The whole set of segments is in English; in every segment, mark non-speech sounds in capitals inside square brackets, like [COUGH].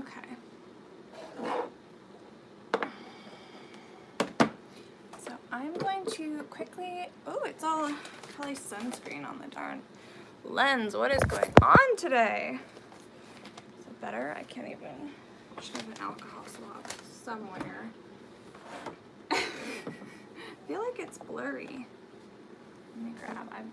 Okay. So I'm going to quickly, oh, it's all probably sunscreen on the darn lens. What is going on today? Is it better? I can't even, I should have an alcohol swab somewhere. [LAUGHS] I feel like it's blurry. Let me grab, I'm,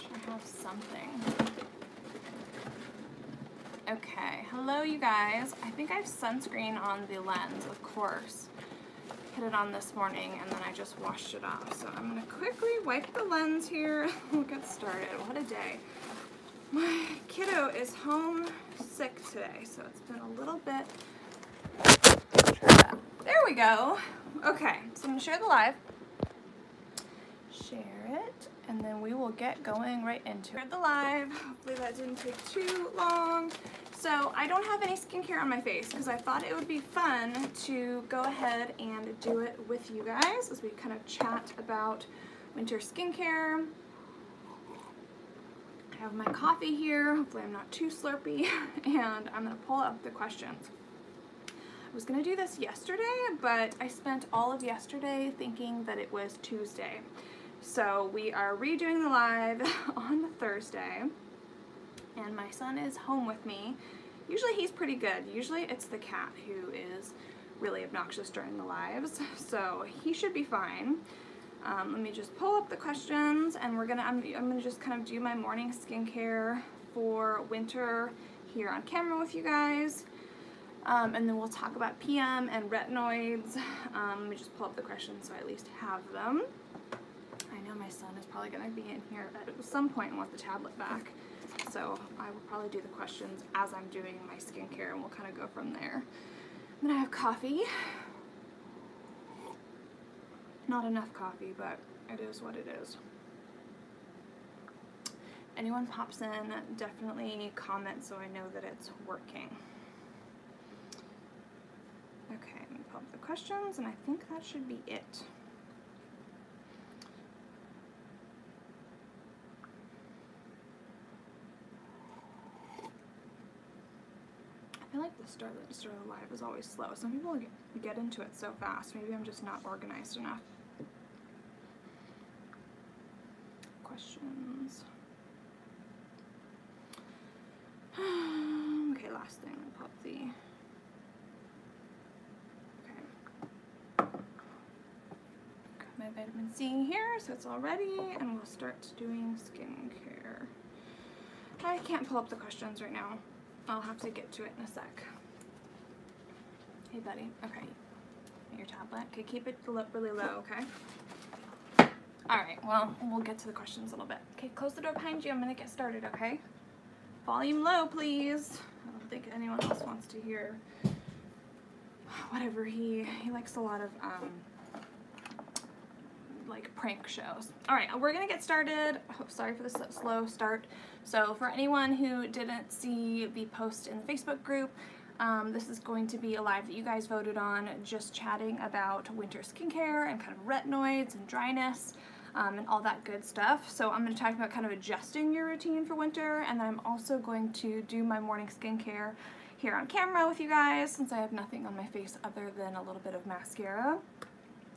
Should have something. Okay, hello you guys. I think I have sunscreen on the lens, of course. Put it on this morning and then I just washed it off. So I'm gonna quickly wipe the lens here. [LAUGHS] we'll get started. What a day. My kiddo is home sick today, so it's been a little bit. There we go. Okay, so I'm gonna share the live. Share it, and then we will get going right into it. The live. Hopefully that didn't take too long. So I don't have any skincare on my face because I thought it would be fun to go ahead and do it with you guys as we kind of chat about winter skincare. I have my coffee here. Hopefully I'm not too slurpy. [LAUGHS] And I'm gonna pull up the questions. I was gonna do this yesterday, but I spent all of yesterday thinking that it was Tuesday. So we are redoing the live [LAUGHS] on Thursday and my son is home with me. Usually he's pretty good. Usually it's the cat who is really obnoxious during the lives, [LAUGHS] so he should be fine. Um, let me just pull up the questions and we're gonna, I'm, I'm gonna just kind of do my morning skincare for winter here on camera with you guys. Um, and then we'll talk about PM and retinoids. Um, let me just pull up the questions so I at least have them. I know my son is probably gonna be in here at some point and want the tablet back. So I will probably do the questions as I'm doing my skincare and we'll kind of go from there. Then I have coffee. Not enough coffee, but it is what it is. Anyone pops in, definitely comment so I know that it's working. Okay, me pull up the questions and I think that should be it. I like the start, of the live is always slow. Some people get, get into it so fast. Maybe I'm just not organized enough. Questions. [SIGHS] okay, last thing. I'll pop the. Okay. Got my vitamin C here, so it's all ready, and we'll start doing skincare. I can't pull up the questions right now. I'll have to get to it in a sec. Hey, buddy. Okay. Your tablet. Okay, keep it really low, okay? Alright, well, we'll get to the questions a little bit. Okay, close the door behind you. I'm going to get started, okay? Volume low, please. I don't think anyone else wants to hear whatever he... He likes a lot of, um, like, prank shows. Alright, we're going to get started. Oh, sorry for the slow start. So for anyone who didn't see the post in the Facebook group, um, this is going to be a live that you guys voted on, just chatting about winter skincare and kind of retinoids and dryness um, and all that good stuff. So I'm going to talk about kind of adjusting your routine for winter, and then I'm also going to do my morning skincare here on camera with you guys, since I have nothing on my face other than a little bit of mascara.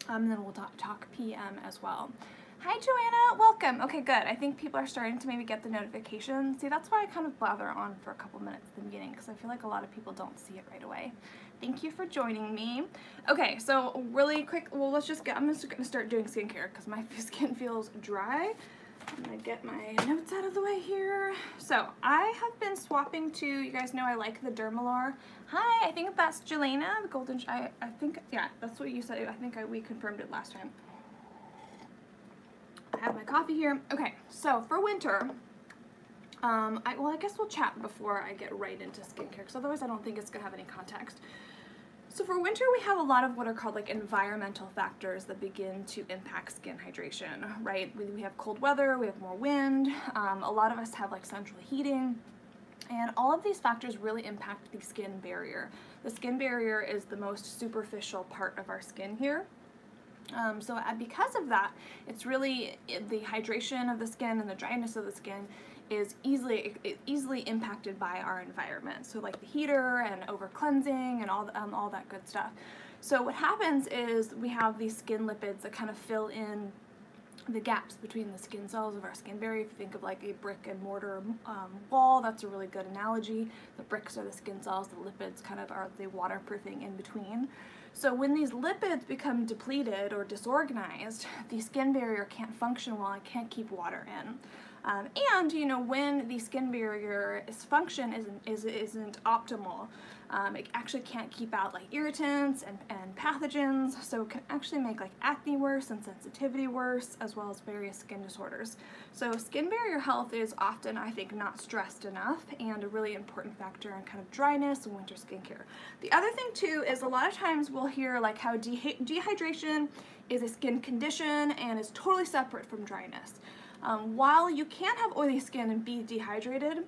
Um, and then we'll talk, talk PM as well. Hi Joanna, welcome. Okay, good. I think people are starting to maybe get the notification. See, that's why I kind of blather on for a couple minutes at the beginning because I feel like a lot of people don't see it right away. Thank you for joining me. Okay, so really quick, well, let's just get, I'm just gonna start doing skincare because my [LAUGHS] skin feels dry. I'm gonna get my notes out of the way here. So I have been swapping to, you guys know I like the Dermalor. Hi, I think that's Jelena, the golden, I, I think, yeah, that's what you said. I think I, we confirmed it last time. I have my coffee here. Okay, so for winter, um, I, well, I guess we'll chat before I get right into skincare, because otherwise I don't think it's going to have any context. So for winter, we have a lot of what are called like environmental factors that begin to impact skin hydration, right? We, we have cold weather, we have more wind, um, a lot of us have like central heating, and all of these factors really impact the skin barrier. The skin barrier is the most superficial part of our skin here. Um, so uh, because of that, it's really the hydration of the skin and the dryness of the skin is easily easily impacted by our environment. So like the heater and over cleansing and all um, all that good stuff. So what happens is we have these skin lipids that kind of fill in the gaps between the skin cells of our skin barrier. If you think of like a brick and mortar um, wall, that's a really good analogy. The bricks are the skin cells, the lipids kind of are the waterproofing in between. So when these lipids become depleted or disorganized, the skin barrier can't function well and can't keep water in. Um, and you know when the skin barrier is function isn't is, isn't optimal, um, it actually can't keep out like irritants and, and pathogens, so it can actually make like acne worse and sensitivity worse, as well as various skin disorders. So skin barrier health is often, I think, not stressed enough and a really important factor in kind of dryness and winter skincare. The other thing too is a lot of times we'll hear like how de dehydration is a skin condition and is totally separate from dryness. Um, while you can have oily skin and be dehydrated,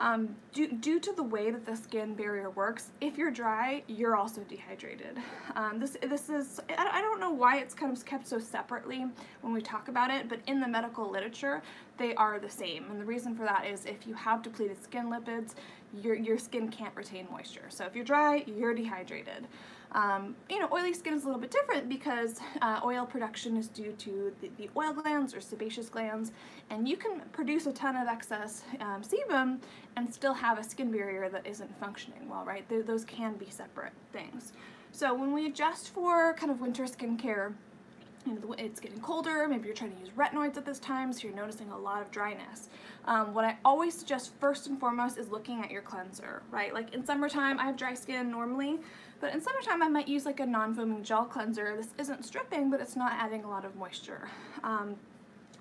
um, due, due to the way that the skin barrier works, if you're dry, you're also dehydrated. Um, this, this is, I don't know why it's kind of kept so separately when we talk about it, but in the medical literature, they are the same. And the reason for that is if you have depleted skin lipids, your, your skin can't retain moisture. So if you're dry, you're dehydrated. Um, you know, oily skin is a little bit different because uh, oil production is due to the, the, oil glands or sebaceous glands, and you can produce a ton of excess um, sebum and still have a skin barrier that isn't functioning well, right? Th those can be separate things. So when we adjust for kind of winter skincare, you know, it's getting colder, maybe you're trying to use retinoids at this time, so you're noticing a lot of dryness. Um, what I always suggest first and foremost is looking at your cleanser, right? Like in summertime, I have dry skin normally, but in summertime I might use like a non-foaming gel cleanser. This isn't stripping, but it's not adding a lot of moisture. Um,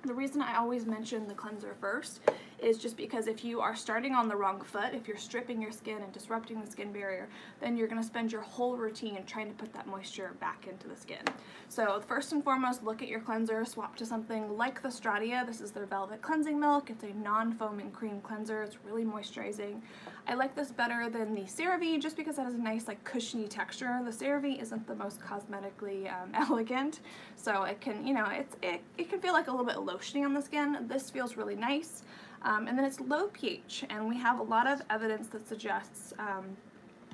the reason I always mention the cleanser first is just because if you are starting on the wrong foot, if you're stripping your skin and disrupting the skin barrier, then you're gonna spend your whole routine trying to put that moisture back into the skin. So first and foremost, look at your cleanser, swap to something like the Stratia. This is their Velvet Cleansing Milk. It's a non-foaming cream cleanser. It's really moisturizing. I like this better than the CeraVe just because it has a nice like cushiony texture. The CeraVe isn't the most cosmetically um, [LAUGHS] elegant, so it can, you know, it's, it, it can feel like a little bit lotiony on the skin. This feels really nice. Um, and then it's low pH, and we have a lot of evidence that suggests um,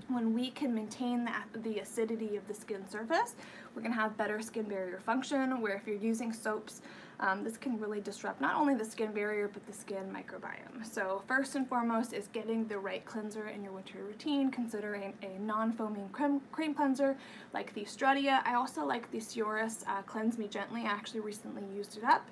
when we can maintain the, the acidity of the skin surface, we're going to have better skin barrier function, where if you're using soaps, um, this can really disrupt not only the skin barrier, but the skin microbiome. So first and foremost is getting the right cleanser in your winter routine, considering a non-foaming cream, cream cleanser like the Stratia. I also like the Sioris uh, Cleanse Me Gently. I actually recently used it up.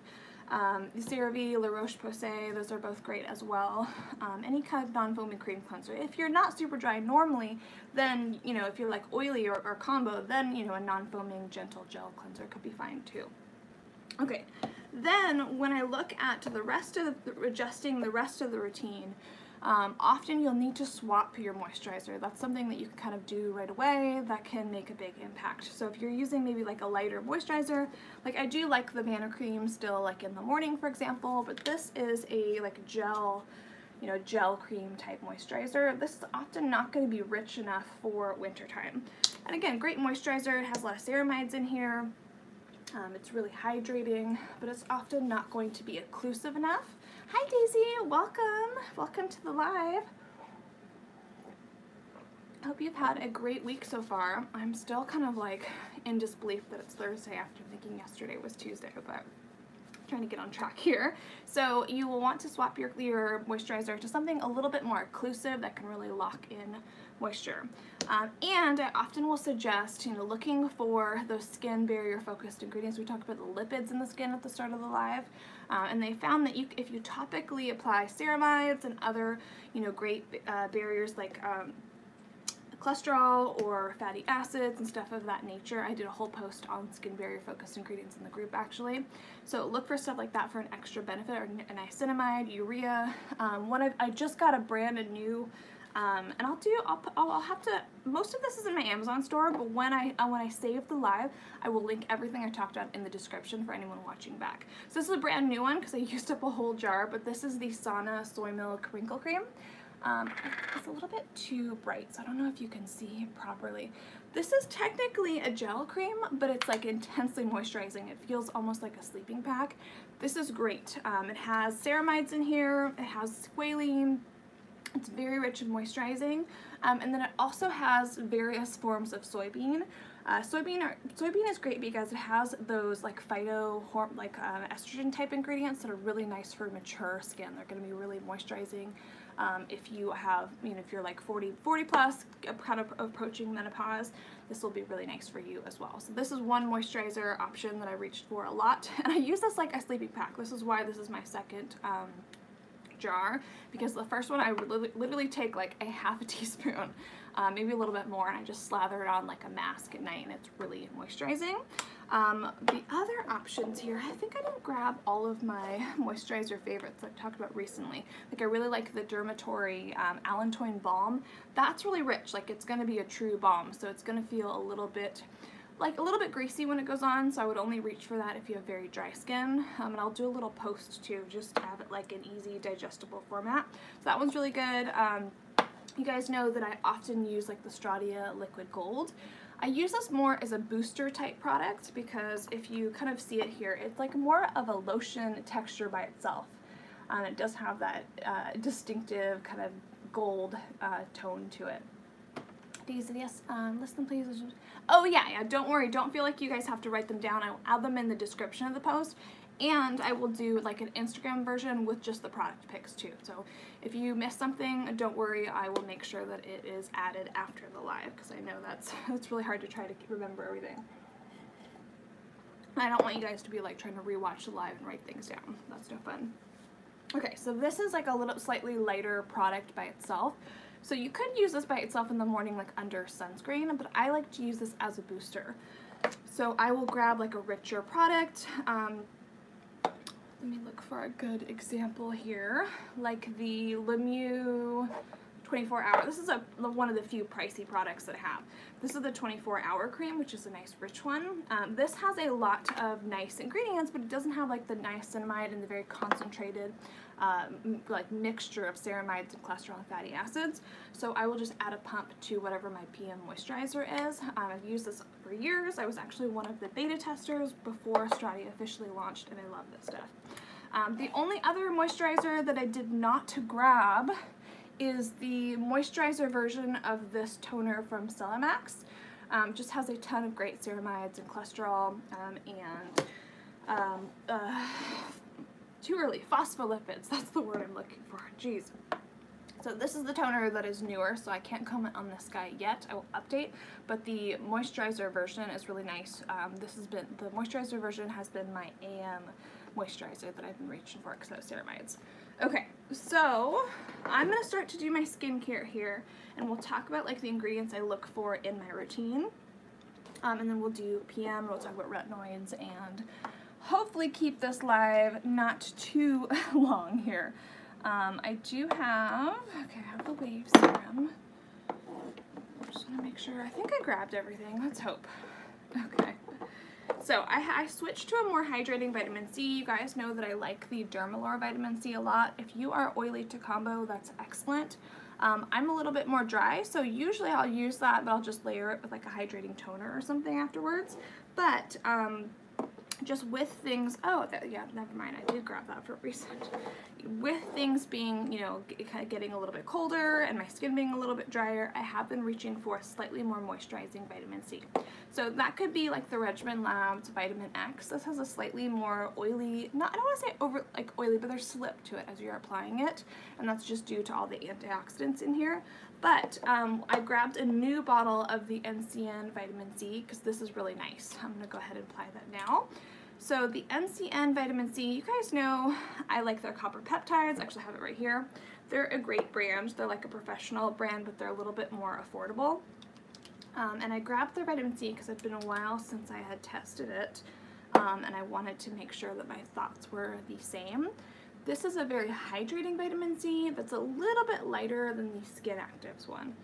Um, CeraVe, La Roche-Posay, those are both great as well. Um, any kind of non-foaming cream cleanser. If you're not super dry normally, then, you know, if you're like oily or, or combo, then, you know, a non-foaming gentle gel cleanser could be fine too. Okay, then when I look at the rest of the, adjusting the rest of the routine, um, often you'll need to swap your moisturizer. That's something that you can kind of do right away that can make a big impact. So if you're using maybe like a lighter moisturizer, like I do like the Vanicream still like in the morning for example, but this is a like gel, you know, gel cream type moisturizer. This is often not going to be rich enough for wintertime. And again, great moisturizer. It has a lot of ceramides in here. Um, it's really hydrating, but it's often not going to be occlusive enough. Hi Daisy, welcome. Welcome to the live. Hope you've had a great week so far. I'm still kind of like in disbelief that it's Thursday after thinking yesterday was Tuesday, but trying to get on track here. So you will want to swap your, your moisturizer to something a little bit more occlusive that can really lock in moisture. Um, and I often will suggest, you know, looking for those skin barrier focused ingredients. We talked about the lipids in the skin at the start of the live. Uh, and they found that you, if you topically apply ceramides and other, you know, great uh, barriers like um, cholesterol or fatty acids and stuff of that nature. I did a whole post on skin barrier focused ingredients in the group actually. So look for stuff like that for an extra benefit or niacinamide, urea. Um, one of, I just got a brand new um, and I'll do, I'll, I'll have to, most of this is in my Amazon store, but when I, uh, when I save the live, I will link everything I talked about in the description for anyone watching back. So this is a brand new one because I [LAUGHS] used up a whole jar, but this is the Sana Soy Milk Wrinkle Cream. Um, it's a little bit too bright, so I don't know if you can see properly. This is technically a gel cream, but it's like intensely moisturizing. It feels almost like a sleeping pack. This is great. Um, it has ceramides in here, it has squalene, it's very rich in moisturizing, um, and then it also has various forms of soybean. Uh, soybean, are, soybean is great because it has those like phyto, like uh, estrogen type ingredients that are really nice for mature skin. They're going to be really moisturizing. Um, if you have, you know, if you're like 40, 40 plus, kind of approaching menopause, this will be really nice for you as well. So this is one moisturizer option that I reached for a lot, [LAUGHS] and I use this like a sleeping pack. This is why this is my second um, jar because the first one I would literally take like a half a [LAUGHS] teaspoon, uh, maybe a little bit more, and I just slather it on like a mask at night and it's really moisturizing. Um, the other options here, I think I didn't grab all of my [LAUGHS] moisturizer favorites I've talked about recently. Like I really like the Dermatory um, Allantoin Balm. That's really rich, like it's going to be a true balm, so it's going to feel a little bit like a little bit greasy when it goes on, so I would only reach for that if you have very dry skin. Um, and I'll do a little post too, just to have it like an easy digestible format. So that one's really good. Um, you guys know that I often use like the Stratia Liquid Gold. I use this more as a booster type product because if you kind of see it here, it's like more of a lotion texture by itself. Um, it does have that uh, distinctive kind of gold uh, tone to it. These, yes, um, list them please. Oh yeah, yeah, don't worry, don't feel like you guys have to write them down. I will add them in the description of the post and I will do like an Instagram version with just the product pics too. So if you miss something, don't worry, I will make sure that it is added after the live because I know that's, [LAUGHS] that's really hard to try to remember everything. I don't want you guys to be like trying to rewatch the live and write things down. That's no fun. Okay, so this is like a little slightly lighter product by itself. So you could use this by itself in the morning like under sunscreen, but I like to use this as a booster. So I will grab like a richer product. Um, let me look for a good example here, like the Lemieux 24 hour. This is a one of the few pricey products that I have. This is the 24 hour cream, which is a nice rich one. Um, this has a lot of nice ingredients, but it doesn't have like the niacinamide and the very concentrated uh, like mixture of ceramides and cholesterol and fatty acids. So I will just add a pump to whatever my PM moisturizer is. Um, I've used this for years. I was actually one of the beta testers before Stratia officially launched, and I love this stuff. Um, the only other moisturizer that I did not grab is the moisturizer version of this toner from Celimax. Um, just has a ton of great ceramides and cholesterol um, and um, uh, too early, phospholipids, that's the word I'm looking for, jeez. So this is the toner that is newer, so I can't comment on this guy yet. I will update, but the moisturizer version is really nice. Um, this has been, the moisturizer version has been my AM moisturizer that I've been reaching for because of ceramides. Okay, so I'm going to start to do my skincare here, and we'll talk about like the ingredients I look for in my routine. Um, and then we'll do PM, we'll talk about retinoids, and hopefully keep this live not too [LAUGHS] long here. Um, I do have, okay, I have the wave serum. I just want to make sure, I think I grabbed everything, let's hope. Okay. So I, I, switched to a more hydrating vitamin C. You guys know that I like the Dermalore vitamin C a lot. If you are oily to combo, that's excellent. Um, I'm a little bit more dry, so usually I'll use that, but I'll just layer it with like a hydrating toner or something afterwards. But um, just with things, oh, that, yeah, never mind, I did grab that for a reason. [LAUGHS] With things being, you know, kind of getting a little bit colder and my skin being a little bit drier, I have been reaching for a slightly more moisturizing vitamin C. So that could be like the Regimen Labs Vitamin X. This has a slightly more oily, not, I don't want to say over, like oily, but there's slip to it as you're applying it, and that's just due to all the antioxidants in here. But um, I grabbed a new bottle of the NCN Vitamin C because this is really nice. I'm going to go ahead and apply that now. So the NCN Vitamin C, you guys know I like their copper peptides. I actually have it right here. They're a great brand. They're like a professional brand, but they're a little bit more affordable. Um, and I grabbed their vitamin C because it's been a while since I had tested it. Um, and I wanted to make sure that my thoughts were the same. This is a very hydrating vitamin C that's a little bit lighter than the Skin Actives one.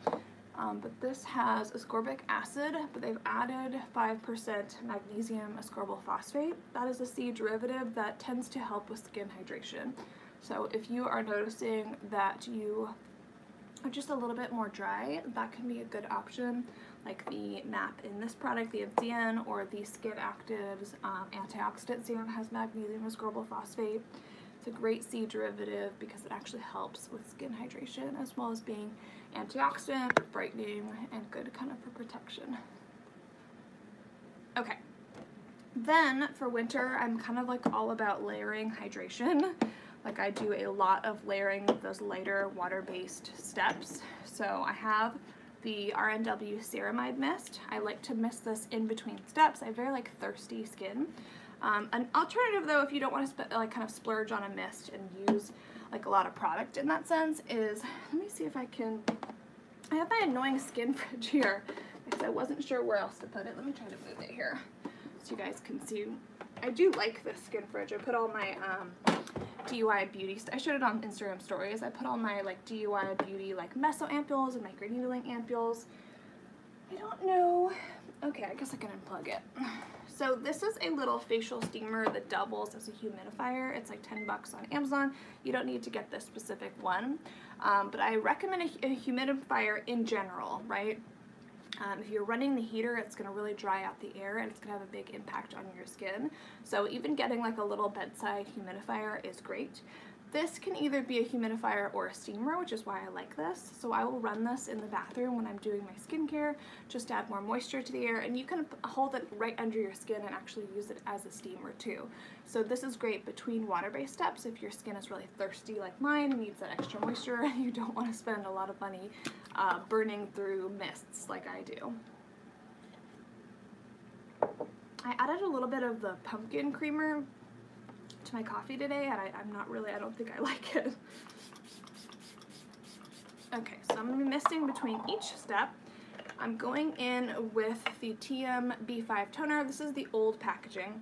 Um, but this has ascorbic acid, but they've added 5% magnesium ascorbyl phosphate. That is a C derivative that tends to help with skin hydration. So if you are noticing that you are just a little bit more dry, that can be a good option. Like the MAP in this product, the Avdian, or the Skin Actives um, antioxidant serum has magnesium ascorbyl phosphate. It's a great C derivative because it actually helps with skin hydration as well as being antioxidant, brightening, and good kind of for protection. Okay, then for winter, I'm kind of like all about layering hydration. Like I do a lot of layering of those lighter water-based steps. So I have the RNW Ceramide Mist. I like to mist this in between steps. I have very like thirsty skin. Um, an alternative though, if you don't want to like kind of splurge on a mist and use like a lot of product in that sense is, let me see if I can, I have my annoying skin [LAUGHS] fridge here because I wasn't sure where else to put it. Let me try to move it here so you guys can see. I do like this skin fridge. I put all my um, DUI Beauty, I showed it on Instagram stories. I put all my like DUI Beauty like meso ampules and microneedling ampules. I don't know. Okay, I guess I can unplug it. So this is a little facial steamer that doubles as a humidifier. It's like 10 bucks on Amazon. You don't need to get this specific one, um, but I recommend a, a humidifier in general, right? Um, if you're running the heater, it's going to really dry out the air and it's going to have a big impact on your skin. So even getting like a little bedside humidifier is great. This can either be a humidifier or a steamer, which is why I like this. So I will run this in the bathroom when I'm doing my skincare, just to add more moisture to the air, and you can hold it right under your skin and actually use it as a steamer too. So this is great between water-based steps if your skin is really thirsty like mine and needs that extra moisture [LAUGHS] and you don't want to spend a lot of money uh, burning through mists like I do. I added a little bit of the pumpkin creamer my coffee today and I, am not really, I don't think I [LAUGHS] like it. Okay, so I'm misting between each step. I'm going in with the TIAM B5 toner. This is the old packaging,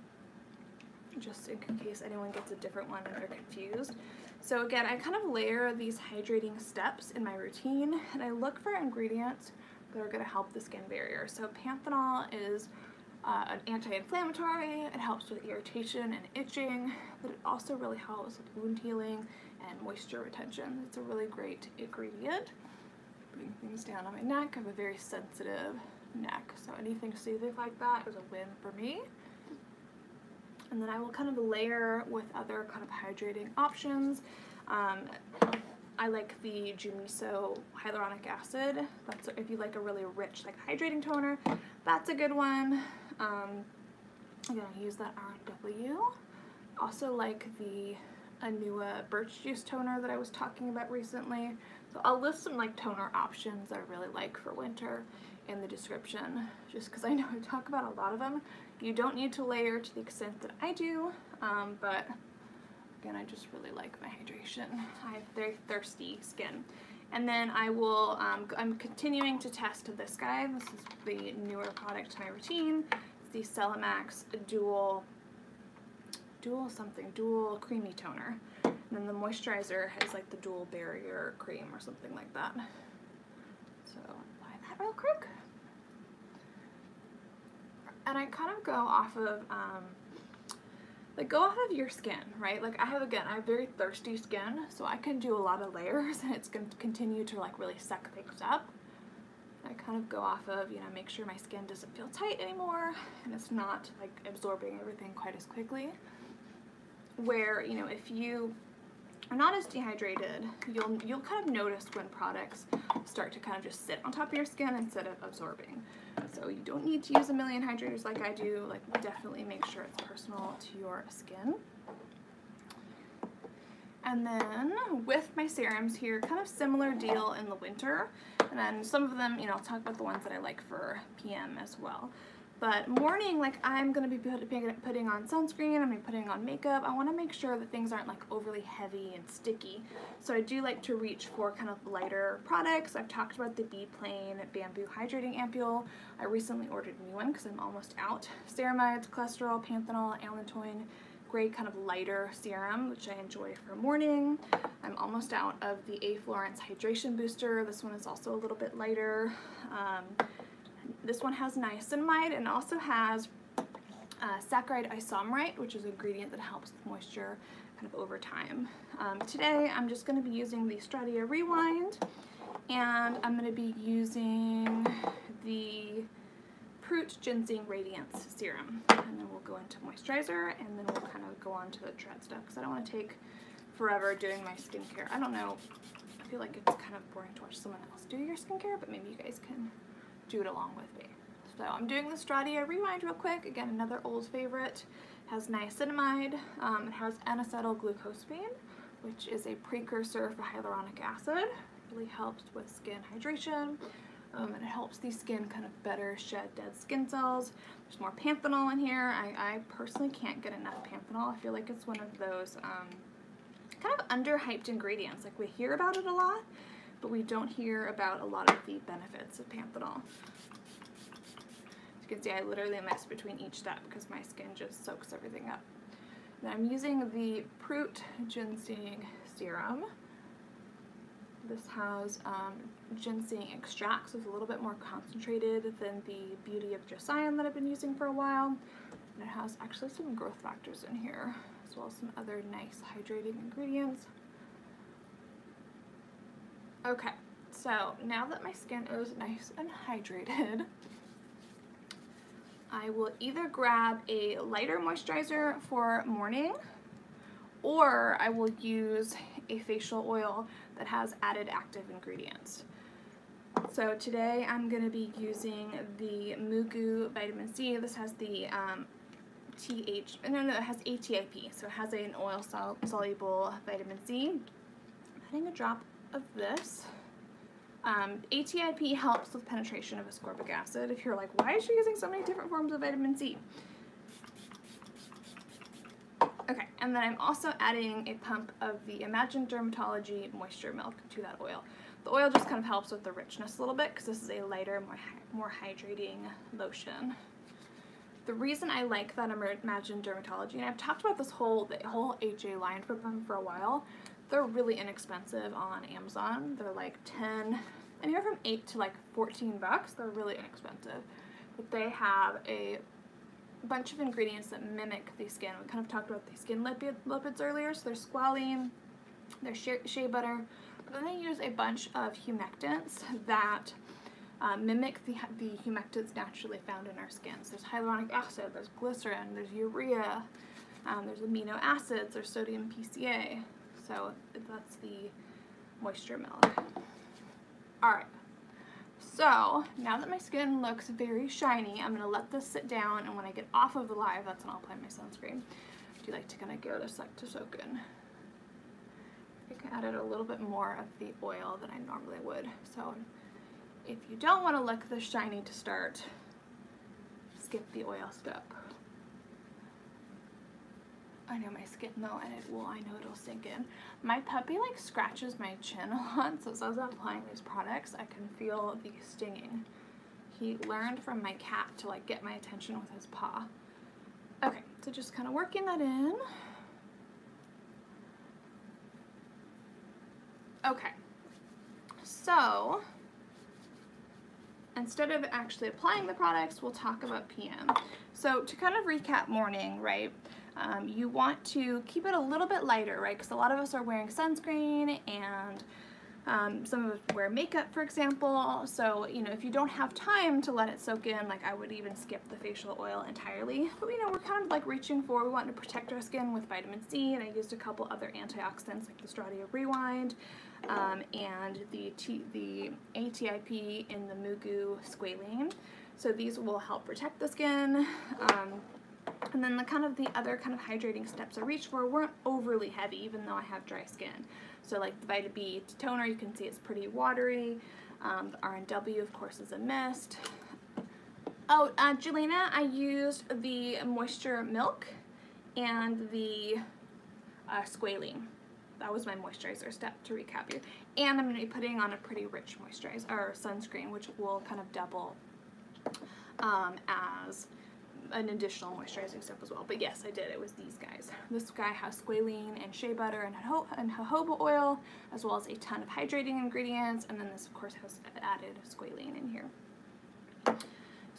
just in case anyone gets a different one and they're confused. So again, I kind of layer these hydrating steps in my routine and I look for ingredients that are going to help the skin barrier. So panthenol is uh, an anti-inflammatory, it helps with irritation and itching, but it also really helps with wound healing and moisture retention. It's a really great ingredient. Putting things down on my neck, I have a very sensitive neck, so anything soothing like that is a win for me. And then I will kind of layer with other kind of hydrating options. Um, I like the Jumiso hyaluronic acid. That's if you like a really rich like hydrating toner, that's a good one. Um, I'm gonna use that RW. Also like the Anua birch juice toner that I was talking about recently. So I'll list some like toner options that I really like for winter in the description, just because I know I talk about a lot of them. You don't need to layer to the extent that I do, um, but again, I just really like my hydration. I have very thirsty skin. And then I will, um, I'm continuing to test this guy. This is the newer product to my routine. The Celimax Dual, Dual something, Dual Creamy Toner. And then the moisturizer has like the Dual Barrier Cream or something like that. So apply that real quick. And I kind of go off of um, like go off of your skin, right? Like I have, again, I have very thirsty skin, so I can do a lot of layers [LAUGHS] and it's going to continue to like really suck things up. I kind of go off of, you know, make sure my skin doesn't feel tight anymore and it's not like absorbing everything quite as quickly. Where, you know, if you are not as dehydrated, you'll, you'll kind of notice when products start to kind of just sit on top of your skin instead of absorbing. So you don't need to use a million hydrators like I do, like definitely make sure it's personal to your skin. And then with my serums here, kind of similar deal in the winter. And then some of them, you know, I'll talk about the ones that I like for PM as well. But morning, like I'm going to be putting on sunscreen, I'm going to be putting on makeup. I want to make sure that things aren't like overly heavy and sticky. So I do like to reach for kind of lighter products. I've talked about the Be-Plain Bamboo Hydrating Ampule. I recently ordered a new one because I'm almost out. Ceramides, cholesterol, panthenol, allantoin, great kind of lighter serum, which I enjoy for morning. I'm almost out of the Aflorence Hydration Booster. This one is also a little bit lighter. Um, this one has niacinamide and also has uh, saccharide isomerate, which is an ingredient that helps with moisture kind of over time. Um, today I'm just going to be using the Stratia Rewind And I'm going to be using the Proot Ginseng Radiance Serum. And then we'll go into moisturizer and then we'll kind of go on to the dread stuff because I don't want to take forever doing my skincare. I don't know. I feel like it's kind of boring to watch someone else do your skincare, but maybe you guys can do it along with me. So I'm doing the Stratia Rewind real quick. Again, another old favorite. Has niacinamide. Um, it has N-acetylglucosamine, which is a precursor for hyaluronic acid. Really helps with skin hydration. Um, and it helps the skin kind of better shed dead skin cells. There's more panthenol in here. I, I personally can't get enough panthenol. I feel like it's one of those um, kind of underhyped ingredients. Like we hear about it a lot, but we don't hear about a lot of the benefits of panthenol. As you can see, I literally mess between each step because my skin just soaks everything up. Then I'm using the Proot Ginseng Serum. This has um, ginseng extract, so it's a little bit more concentrated than the Beauty of Joseon that I've been using for a while. And it has actually some growth factors in here, as well as some other nice hydrating ingredients. Okay, so now that my skin is nice and hydrated, [LAUGHS] I will either grab a lighter moisturizer for morning or I will use a facial oil that has added active ingredients. So today I'm going to be using the MooGoo Vitamin C. This has the um, TH, no, no, it has ATIP, so it has an oil sol soluble vitamin C. I'm adding a drop of this. Um, ATIP helps with penetration of ascorbic acid. If you're like, why is she using so many different forms of vitamin C? Okay, and then I'm also adding a pump of the Imagine Dermatology Moisture Milk to that oil. The oil just kind of helps with the richness a little bit because this is a lighter, more, more hydrating lotion. The reason I like that Imagine Dermatology, and I've talked about this whole the whole HA line for them for a while, they're really inexpensive on Amazon. They're like 10, anywhere from 8 to like 14 bucks. They're really inexpensive. But they have a bunch of ingredients that mimic the skin. We kind of talked about the skin lipid, lipids earlier. So there's squalene, there's shea, shea butter, but then they use a bunch of humectants that uh, mimic the, the humectants naturally found in our skin. So there's hyaluronic acid, there's glycerin, there's urea, um, there's amino acids, there's sodium PCA. So that's the moisture milk. Alright, so now that my skin looks very shiny, I'm to let this sit down and when I get off of the live, that's when I'll apply my sunscreen. I do like to kind of give a sec to soak in. I think I added a little bit more of the oil than I normally would. So if you don't want to look this shiny to start, skip the oil step. I know my skin though, and it will, I know it'll sink in. My puppy like scratches my chin a lot, so as I'm applying these products, I can feel the stinging. He learned from my cat to like get my attention with his paw. Okay, so just kind of working that in. Okay, so instead of actually applying the products, we'll talk about PM. So to kind of recap morning, right? Um, you want to keep it a little bit lighter, right? Because a lot of us are wearing sunscreen and um, some of us wear makeup, for example. So, you know, if you don't have time to let it soak in, like I would even skip the facial oil entirely. But, you know, we're kind of like reaching for, we want to protect our skin with vitamin C, and I used a couple other antioxidants like the Stratia Rewind um, and the, T the ATIP in the MooGoo Squalene. So these will help protect the skin. Um, and then the kind of the other kind of hydrating steps I reached for weren't overly heavy, even though I have dry skin. So like the Vita B toner, you can see it's pretty watery. Um, the RNW, of course, is a mist. Oh, uh, Jelena, I used the Moisture Milk and the uh, Squalene. That was my moisturizer step to recap here. And I'm going to be putting on a pretty rich moisturizer, or sunscreen, which will kind of double um, as an additional moisturizing step as well. But yes, I did. It was these guys. This guy has squalene and shea butter and, ho and jojoba oil, as well as a ton of hydrating ingredients. And then this, of course, has added squalene in here.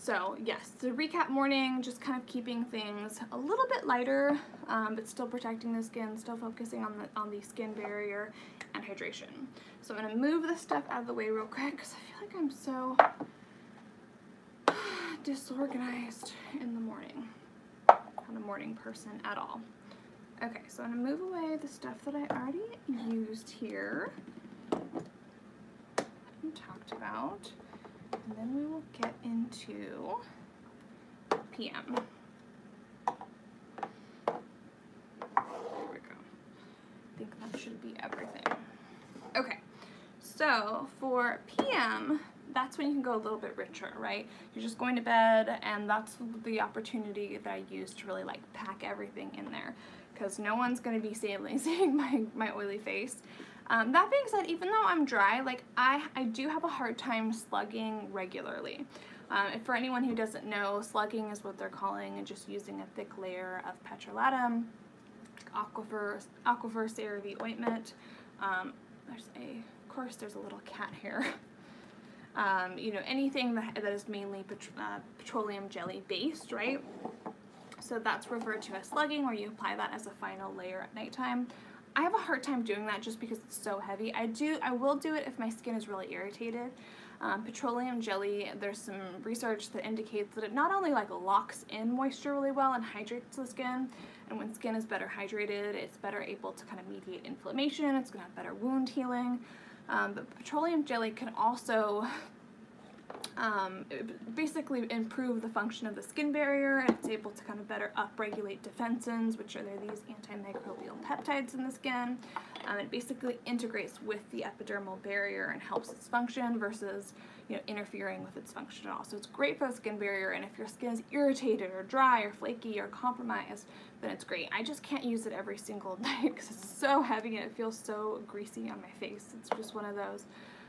So yes, the recap morning, just kind of keeping things a little bit lighter, um, but still protecting the skin, still focusing on the, on the skin barrier and hydration. So I'm gonna move this stuff out of the way real quick because I feel like I'm so disorganized in the morning. Not a morning person at all. Okay, so I'm gonna move away the stuff that I already used here and talked about. And then we will get into PM. There we go. I think that should be everything. Okay, so for PM, that's when you can go a little bit richer, right? You're just going to bed and that's the opportunity that I use to really like pack everything in there because no one's going to be [LAUGHS] seeing my, my oily face. Um, that being said, even though I'm dry, like I, I do have a hard time slugging regularly. Um, for anyone who doesn't know, slugging is what they're calling just using a thick layer of petrolatum, Aquaphor, Aquaphor CeraVe ointment. Um, there's a, of course, there's a little cat here. [LAUGHS] Um, you know, anything that, that is mainly pet uh, petroleum jelly based, right? So that's referred to as slugging, where you apply that as a final layer at nighttime. I have a hard time doing that just because it's so heavy. I do, I will do it if my skin is really irritated. Um, petroleum jelly, there's some research that indicates that it not only like locks in moisture really well and hydrates the skin, and when skin is better hydrated, it's better able to kind of mediate inflammation, it's gonna have better wound healing. Um, but petroleum jelly can also um, basically improve the function of the skin barrier and it's able to kind of better upregulate defensins, which are these antimicrobial peptides in the skin. Um, it basically integrates with the epidermal barrier and helps its function versus you know, interfering with its function at all. So it's great for the skin barrier and if your skin is irritated or dry or flaky or compromised, then it's great. I just can't use it every single [LAUGHS] night because it's so heavy and it feels so greasy on my face. It's just one of those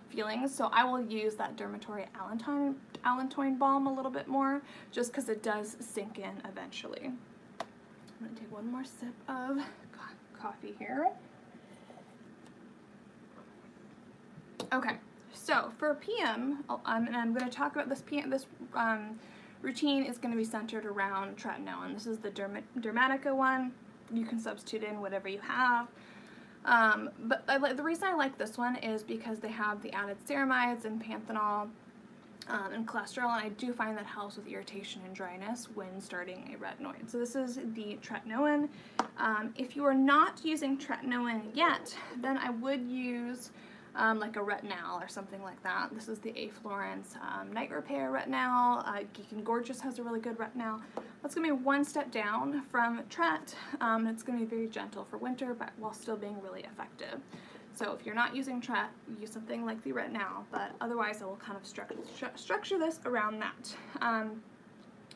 feelings. So I will use that Dermatory Allantoin, Allantoin balm a little bit more just because it does sink in eventually. I'm going to take one more sip of coffee here. Okay, so for PM, um, and I'm going to talk about this PM, this um, routine is going to be centered around tretinoin. This is the Derm Dermatica one. You can substitute in whatever you have. Um, but I, the reason I like this one is because they have the added ceramides and panthenol um, and cholesterol, and I do find that helps with irritation and dryness when starting a retinoid. So this is the tretinoin. Um, if you are not using tretinoin yet, then I would use um, like a retinol or something like that. This is the Aflorence um, Night Repair Retinol. Uh, Geek and Gorgeous has a really good retinol. That's going to be one step down from Tret. Um, it's going to be very gentle for winter, but while still being really effective. So if you're not using Tret, use something like the retinol, but otherwise I will kind of structure, structure this around that. Um,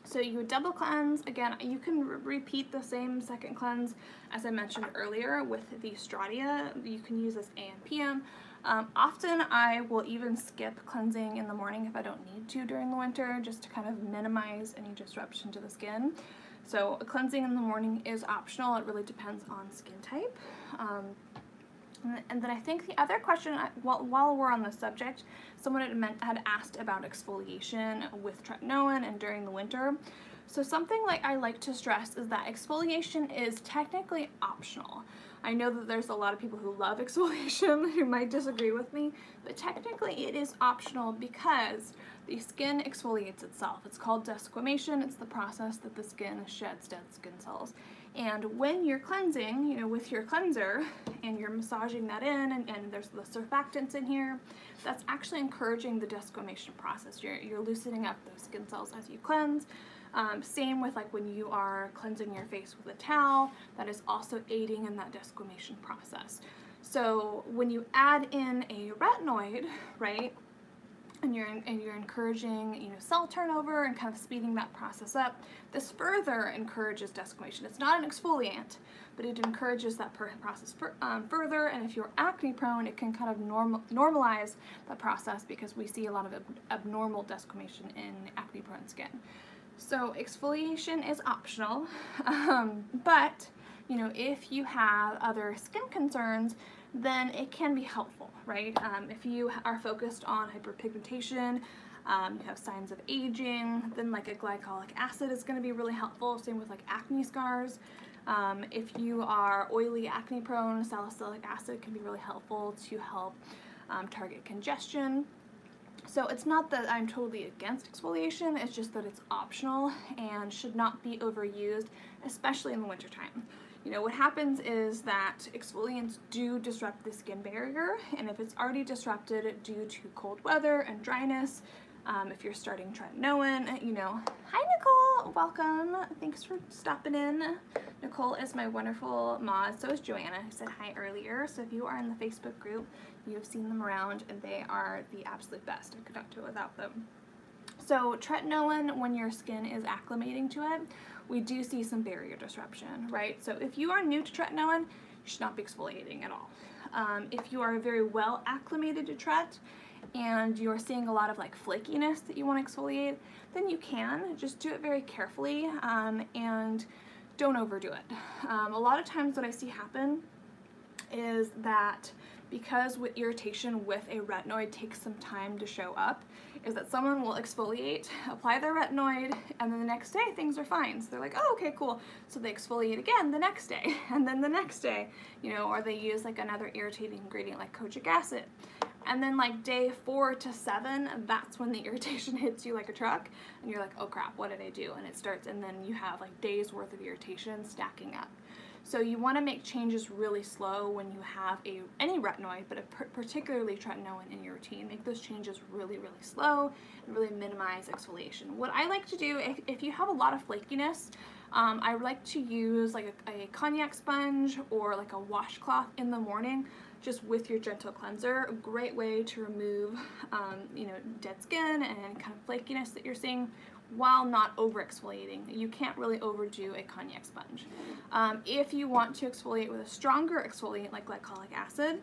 so you double cleanse, again, you can re repeat the same second cleanse as I mentioned earlier with the Stratia. You can use this AM, and PM. Um, often I will even skip cleansing in the morning if I don't need to during the winter, just to kind of minimize any disruption to the skin. So cleansing in the morning is optional. It really depends on skin type. Um, and then I think the other question, while, while we're on the subject, someone had, meant, had asked about exfoliation with tretinoin and during the winter. So something like I like to stress is that exfoliation is technically optional. I know that there's a lot of people who love [LAUGHS] exfoliation [LAUGHS] who might disagree with me, but technically it is optional because the skin exfoliates itself. It's called desquamation. It's the process that the skin sheds dead skin cells. And when you're cleansing, you know, with your cleanser, and you're massaging that in, and, and there's the surfactants in here, that's actually encouraging the desquamation process. You're, you're loosening up those skin cells as you cleanse. Um, same with like when you are cleansing your face with a towel, that is also aiding in that desquamation process. So when you add in a retinoid, right, and you're, and you're encouraging you know, cell turnover and kind of speeding that process up, this further encourages desquamation. It's not an exfoliant, but it encourages that process um, further, and if you're acne prone, it can kind of normal, normalize the process because we see a lot of ab abnormal desquamation in acne prone skin. So exfoliation is optional, um, but you know, if you have other skin concerns, then it can be helpful, right? Um, if you are focused on hyperpigmentation, Um, you have signs of aging, then like a glycolic acid is gonna be really helpful, same with like acne scars. Um, if you are oily, acne prone, salicylic acid can be really helpful to help um, target congestion. So it's not that I'm totally against exfoliation, it's just that it's optional and should not be overused, especially in the wintertime. You know, what happens is that exfoliants do disrupt the skin barrier, and if it's already disrupted due to cold weather and dryness, um, if you're starting tretinoin, you know, hi Nicole, welcome. Thanks for stopping in. Nicole is my wonderful mod. So is Joanna, who said hi earlier. So if you are in the Facebook group, you have seen them around, and they are the absolute best. I could not do it without them. So tretinoin, when your skin is acclimating to it, we do see some barrier disruption, right? So if you are new to tretinoin, you should not be exfoliating at all. Um, if you are very well acclimated to tret and you're seeing a lot of like flakiness that you want to exfoliate, then you can. Just do it very carefully um, and don't overdo it. Um, a lot of times what I see happen is that because with irritation with a retinoid takes some time to show up, is that someone will exfoliate, [LAUGHS] apply their retinoid, and then the next day things are fine. So they're like, oh, okay, cool. So they exfoliate again the next day, [LAUGHS] and then the next day, you know, or they use like another irritating ingredient like kojic acid. And then like day four to seven, that's when the [LAUGHS] irritation hits you like a truck, and you're like, oh crap, what did I do? And it starts, and then you have like days worth of irritation stacking up. So you want to make changes really slow when you have a any retinoid, but a particularly tretinoin in your routine. Make those changes really, really slow and really minimize exfoliation. What I like to do, if, if you have a lot of flakiness, um, I like to use like a, a konjac sponge or like a washcloth in the morning just with your gentle cleanser. A great way to remove, um, you know, dead skin and kind of flakiness that you're seeing while not over exfoliating. You can't really overdo a konjac sponge. Um, if you want to exfoliate with a stronger exfoliant like glycolic acid,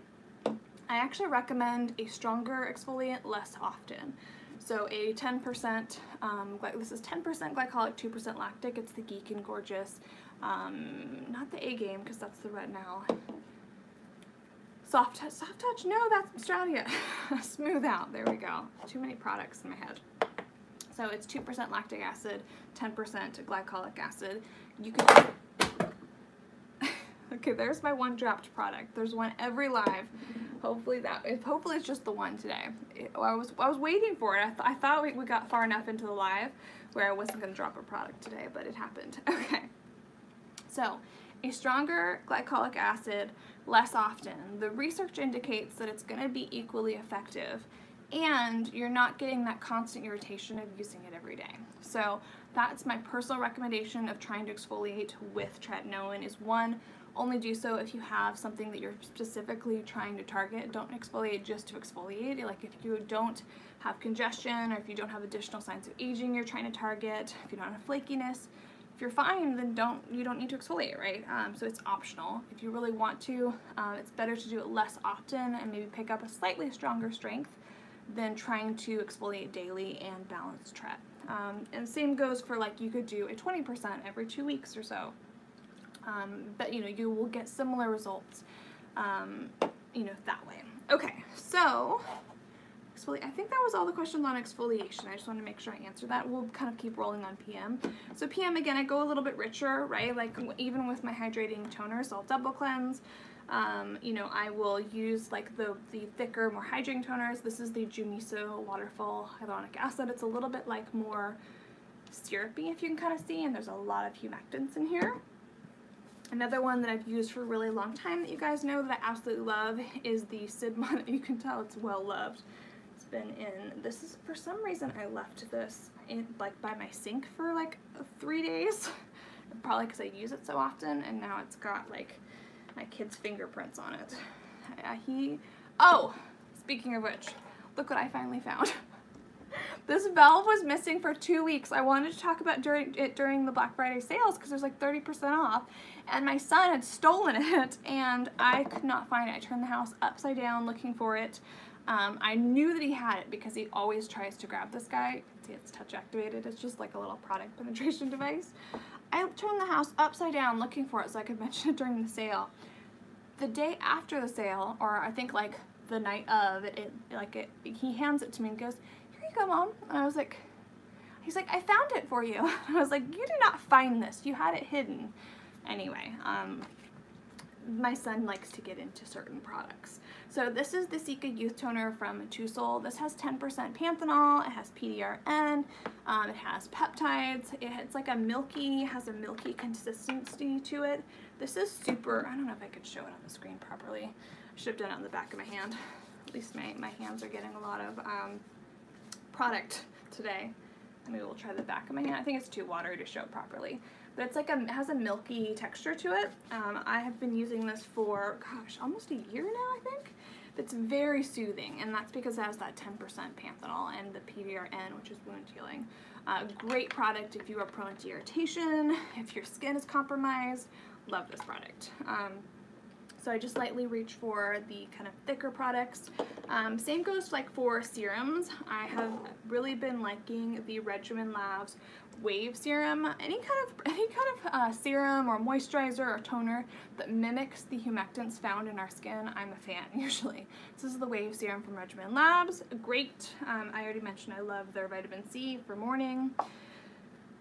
I actually recommend a stronger exfoliant less often. So a 10%, um, this is 10% glycolic, 2% lactic. It's the Geek and Gorgeous, um, not the A game because that's the Retinol. Soft touch, soft touch, no, that's Stratia. [LAUGHS] Smooth out, there we go. Too many products in my head. So it's 2% lactic acid, 10% glycolic acid. You can, [LAUGHS] okay, there's my one dropped product. There's one every live. Hopefully that, if hopefully it's just the one today. It, I was I was waiting for it. I, th I thought we, we got far enough into the live where I wasn't going to drop a product today, but it happened. [LAUGHS] Okay. So, a stronger glycolic acid less often. The research indicates that it's going to be equally effective and you're not getting that constant irritation of using it every day. So that's my personal recommendation of trying to exfoliate with tretinoin is one, only do so if you have something that you're specifically trying to target. Don't exfoliate just to exfoliate. Like if you don't have congestion or if you don't have additional signs of aging you're trying to target, if you don't have flakiness, if you're fine, then don't you don't need to exfoliate, right? Um, so it's optional. If you really want to, uh, it's better to do it less often and maybe pick up a slightly stronger strength than trying to exfoliate daily and balance tret. Um, and same goes for like you could do a 20% every two weeks or so. Um, but you know, you will get similar results, um, you know, that way. Okay, so I think that was all the questions on exfoliation. I just want to make sure I answer that. We'll kind of keep rolling on PM. So PM, again, I go a little bit richer, right? Like even with my hydrating toner, so I'll double cleanse. Um, you know, I will use like the, the thicker, more hydrating toners. This is the Jumiso Waterfall Hyaluronic Acid. It's a little bit like more syrupy, if you can kind of see, and there's a lot of humectants in here. Another one that I've used for a really long time that you guys know that I absolutely love is the Sidmon. You can tell it's well loved. It's been in, this is, for some reason I left this in, like by my sink for like three days. [LAUGHS] Probably because I use it so often and now it's got like my kid's fingerprints on it. Uh, he, oh, speaking of which, look what I finally found. [LAUGHS] this valve was missing for two weeks. I wanted to talk about during it during the Black Friday sales because there's like 30% off. And my son had stolen [LAUGHS] it and I could not find it. I turned the house upside down looking for it. Um, I knew that he had it because he always tries to grab this guy. See, it's touch activated. It's just like a little product [LAUGHS] penetration device. I turned the house upside down looking for it so I could [LAUGHS] mention it during the sale. The day after the sale, or I think like the night of, it, it like it, he hands it to me and goes, here you go, Mom. And I was like, he's like, I found it for you. [LAUGHS] I was like, you did not find this. You had it hidden. Anyway, um, my son likes to get into certain products. So this is the Cica Youth Toner from Tusol. This has 10% panthenol, it has PDRN, um, it has peptides, it, it's like a milky, has a milky consistency to it. This is super, I don't know if I could show it on the screen properly. I should have done it on the back of my hand. At least my, my hands are getting a lot of um, product today. Maybe we'll try the back of my hand. I think it's too watery to show properly but it's like a, it has a milky texture to it. Um, I have been using this for, gosh, almost a year now, I think. It's very soothing, and that's because it has that 10% panthenol and the PDRN, which is wound healing. Uh, great product if you are prone to irritation, if your skin is compromised. Love this product. Um, so I just lightly reach for the kind of thicker products. Um, same goes like for serums. I have really been liking the Regimen Labs wave serum, any kind of any kind of uh, serum or moisturizer or toner that mimics the humectants found in our skin, I'm a fan [LAUGHS] usually. This is the wave serum from Regimen Labs. Great. Um, I already mentioned I love their vitamin C for morning.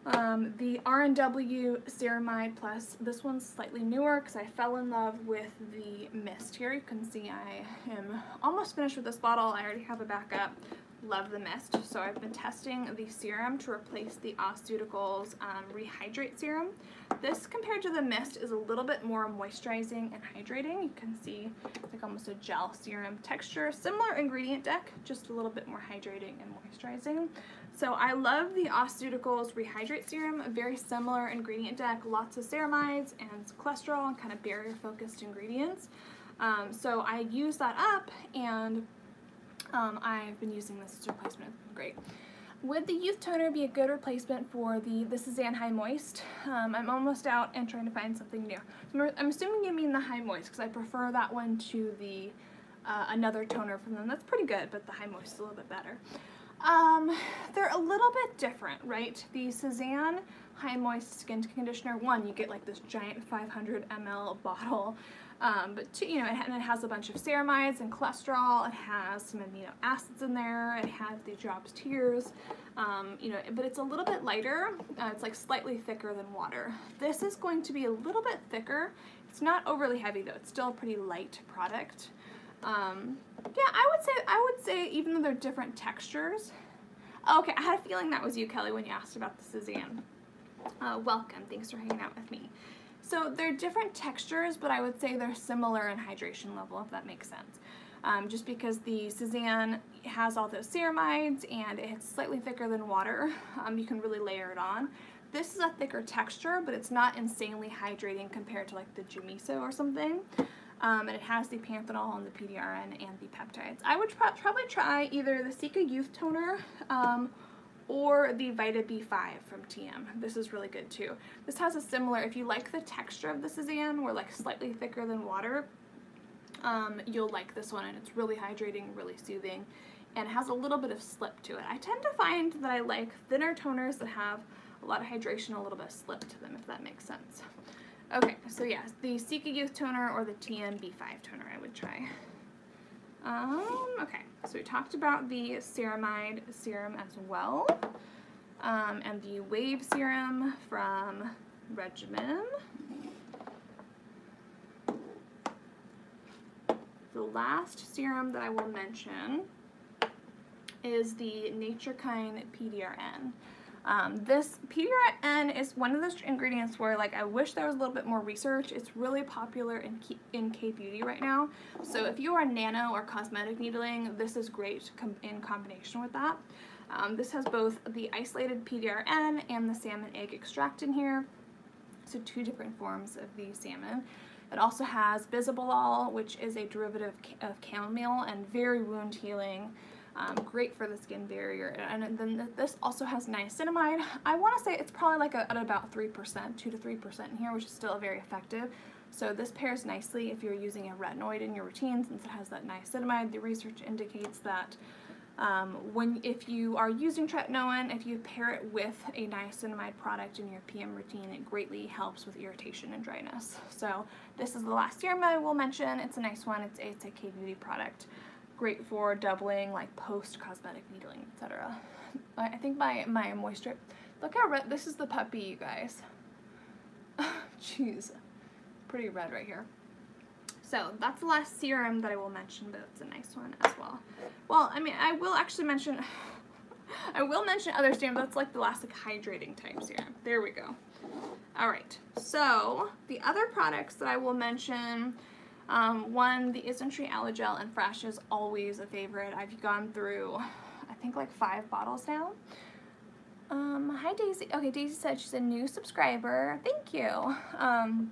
Um, the RNW Ceramide Plus, this one's slightly newer because I fell in love with the mist here. You can see I am almost finished with this bottle. I already have a backup love the mist. So I've been testing the serum to replace the Oceuticals um, Rehydrate Serum. This, compared to the mist, is a little bit more moisturizing and hydrating. You can see it's like almost a gel serum texture. Similar ingredient deck, just a little bit more hydrating and moisturizing. So I love the Oceuticals Rehydrate Serum, a very similar ingredient deck, lots of ceramides and cholesterol and kind of barrier-focused ingredients. Um, so I use that up and um, I've been using this as a replacement. Great. Would the Youth Toner be a good replacement for the This Is High Moist? Um, I'm almost out and trying to find something new. I'm assuming you mean the High Moist because I prefer that one to the uh, another toner from them. That's pretty good, but the High Moist is a little bit better. Um, they're a little bit different, right? The Cezanne High Moist Skin Conditioner, one, you get like this giant 500 ml bottle um, but two, you know, it, and it has a bunch of ceramides and cholesterol. It has some amino acids in there. It has the drops tears. Um, you know, but it's a little bit lighter. Uh, it's like slightly thicker than water. This is going to be a little bit thicker. It's not overly heavy though. It's still a pretty light product. Um, yeah, I would say I would say even though they're different textures. okay, I had a feeling that was you, Kelly, when you asked about the Cezanne. Uh, welcome. Thanks for hanging out with me. So they're different textures, but I would say they're similar in hydration level, if that makes sense. Um, just because the Cezanne has all those ceramides and it's slightly thicker than water, [LAUGHS] um, you can really layer it on. This is a thicker texture, but it's not insanely hydrating compared to like the Jumiso or something. Um, and it has the panthenol and the PDRN and the peptides. I would probably try either the Cica Youth Toner um, or the Vita B5 from TIAM. This is really good too. This has a similar, if you like the texture of the Cezanne, we're like slightly thicker than water, um, you'll like this one and it's really hydrating, really soothing, and has a little bit of slip to it. I tend to find that I like thinner toners that have a lot of hydration, a little bit of slip to them, if that makes sense. Okay, so yes, the Cica Youth Toner or the TIAM B5 toner I would try. Um, okay, so we talked about the ceramide serum as well, um, and the wave serum from Regimen. The last serum that I will mention is the Naturekind PDRN. Um, this PDRN is one of those ingredients where like I wish there was a little bit more research. It's really popular in, in K-beauty right now. So if you are nano or cosmetic needling, this is great com in combination with that. Um, this has both the isolated PDRN and the salmon egg extract in here. So two different forms of the salmon. It also has bisabolol, which is a derivative of chamomile and very wound healing. Um, great for the skin barrier. And then this also has niacinamide. I want to say it's probably like a, at about 3%, 2 to 3% in here, which is still very effective. So this pairs nicely if you're using a retinoid in your routine since it has that niacinamide. The research indicates that um, when if you are using tretinoin, if you pair it with a niacinamide product in your PM routine, it greatly helps with irritation and dryness. So this is the last serum I will mention. It's a nice one. It's, it's a K-Beauty product. Great for doubling like post cosmetic needling, etc. I think my my moisture. Look how red this is the puppy, you guys. [LAUGHS] Jeez, pretty red right here. So that's the last serum that I will mention, but it's a nice one as well. Well, I mean, I will actually mention, [LAUGHS] I will mention other serums. That's like the last like hydrating type serum. There we go. All right, so the other products that I will mention, um, one, the Isntree Aloe Gel and Fresh is always a favorite. I've gone through, I think like five bottles now. Um, hi Daisy. Okay, Daisy said she's a new subscriber. Thank you. Um,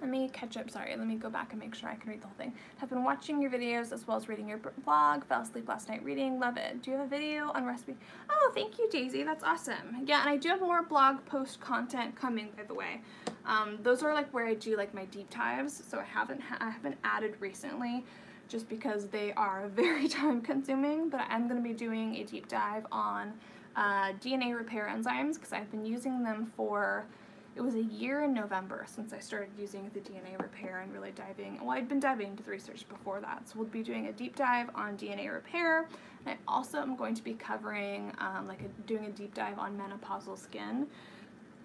let me catch up, sorry, let me go back and make sure I can read the whole thing. Have been watching your videos as well as reading your blog, fell asleep last night reading, love it. Do you have a video on recipe? Oh, thank you, Daisy, that's awesome. Yeah, and I do have more blog post content coming, by the way. Um, those are like where I do like my deep dives, so I haven't, ha I haven't added recently just because they are [LAUGHS] very time consuming, but I'm going to be doing a deep dive on uh, DNA repair enzymes because I've been using them for it was a year in November since I started using the DNA repair and really diving, well I'd been diving into the research before that, so we'll be doing a deep dive on DNA repair, and I also am going to be covering, um, like a, doing a deep dive on menopausal skin,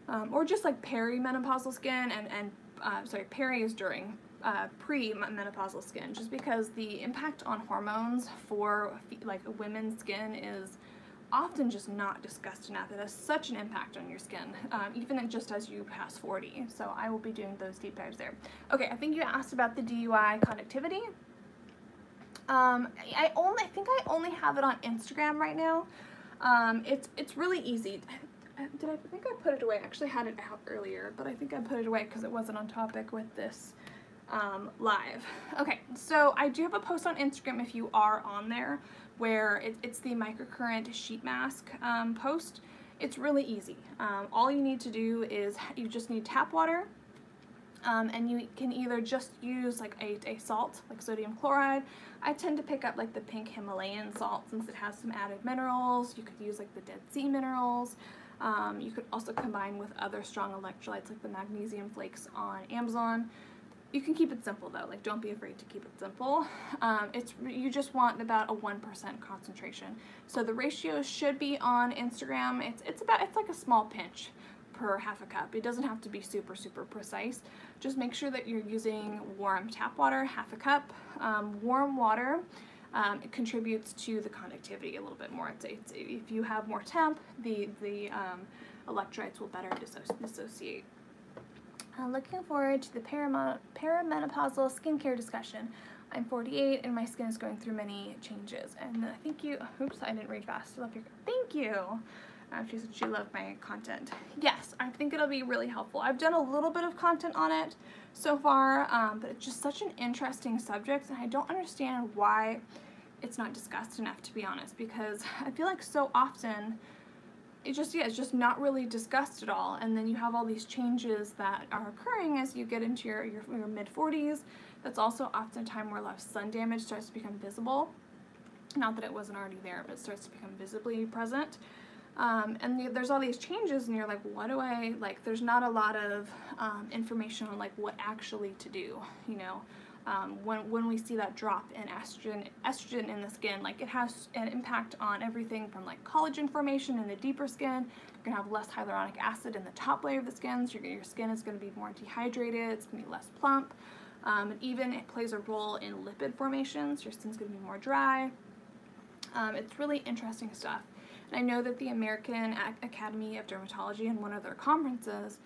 um, or just like perimenopausal skin, and, and uh, sorry, peri is during, uh, pre-menopausal skin, just because the impact on hormones for like women's skin is often just not discussed enough. It has such an impact on your skin, um, even just as you pass 40. So I will be doing those deep dives there. Okay, I think you asked about the DIY conductivity. Um, I only, I think I only have it on Instagram right now. Um, it's, it's really easy. Did I think I put it away? I actually had it out earlier, but I think I put it away because it wasn't on topic with this um, live. Okay, so I do have a post on Instagram if you are on there where it, it's the microcurrent sheet mask um, post. It's really easy. Um, all you need to do is you just need tap water um, and you can either just use like a, a salt, like sodium chloride. I tend to pick up like the pink Himalayan salt since it has some added minerals. You could use like the Dead Sea minerals. Um, you could also combine with other strong electrolytes like the magnesium flakes on Amazon. You can keep it simple though, like don't be afraid to keep it simple. Um, it's You just want about a 1% concentration. So the ratio should be on Instagram, it's, it's about, it's like a small pinch per half a cup. It doesn't have to be super, super precise. Just make sure that you're using warm tap water, half a cup. Um, warm water um, it contributes to the conductivity a little bit more. It's, it's, if you have more temp, the, the um, electrolytes will better dissociate. Uh, looking forward to the perimenopausal skincare discussion. I'm 48 and my skin is going through many changes. And thank you. Oops, I didn't read fast. I love your. Thank you. Uh, she said she loved my content. Yes, I think it'll be really helpful. I've done a little bit of content on it so far, um, but it's just such an interesting subject, and I don't understand why it's not discussed enough, to be honest, because [LAUGHS] I feel like so often it just yeah it's just not really discussed at all and then you have all these changes that are occurring as you get into your, your, your mid 40s that's also often a time where less sun damage starts to become visible. Not that it wasn't already there but it starts to become visibly present um, and the, there's all these changes and you're like what do I like there's not a lot of um, information on like what actually to do you know um, when, when we see that drop in estrogen, estrogen in the skin, like it has an impact on everything from like collagen formation in the deeper skin. You're gonna have less hyaluronic acid in the top layer of the skin, so your, skin is gonna be more dehydrated, it's gonna be less plump. Um, and even it plays a role in lipid formation, so your skin's gonna be more dry. Um, it's really interesting stuff. And I know that the American Academy of Dermatology in one of their conferences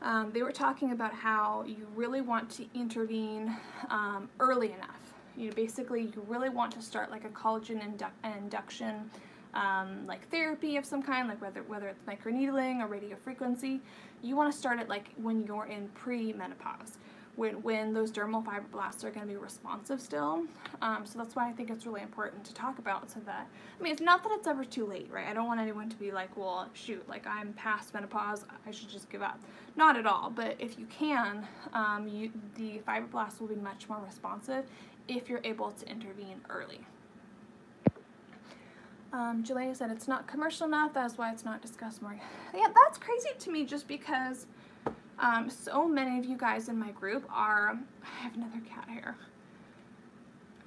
um, they were talking about how you really want to intervene um, early enough. You know, basically, you really want to start like a collagen indu induction um, like therapy of some kind, like whether whether it's microneedling or radiofrequency. You want to start it like when you're in pre-menopause when, when those dermal fibroblasts are going to be responsive still. Um, so that's why I think it's really important to talk about so that, I mean, it's not that it's ever too late, right? I don't want anyone to be like, well, shoot, like I'm past menopause, I should just give up. Not at all, but if you can, um, you, the fibroblasts will be much more responsive if you're able to intervene early. Um, said it's not commercial enough, that's why it's not discussed more. Yeah, that's crazy to me just because um, so many of you guys in my group are, I have another cat here,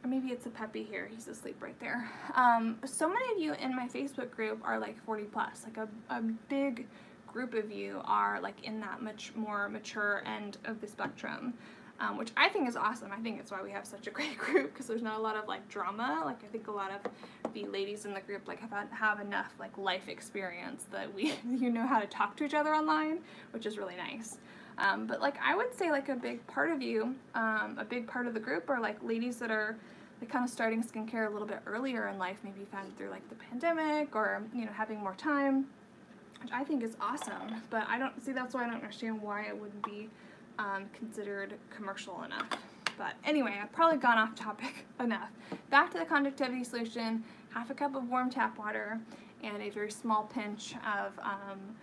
or maybe it's a Peppy here, he's asleep right there. Um, so many of you in my Facebook group are like 40 plus, like a, a big group of you are like in that much more mature end of the spectrum. Um, which I think is awesome. I think it's why we have such a great [LAUGHS] group because there's not a lot of like drama. Like I think a lot of the ladies in the group like have have enough like life experience that we [LAUGHS] you know how to talk to each other online, which is really nice. Um, but like I would say like a big part of you, um, a big part of the group are like ladies that are like kind of starting skincare a little bit earlier in life, maybe found through like the pandemic or you know having more time, which I think is awesome. But I don't see that's why I don't understand why it wouldn't be um, considered commercial enough. But anyway, I've probably gone off topic [LAUGHS] enough. Back to the conductivity solution, half a cup of warm tap water and a very small pinch of um,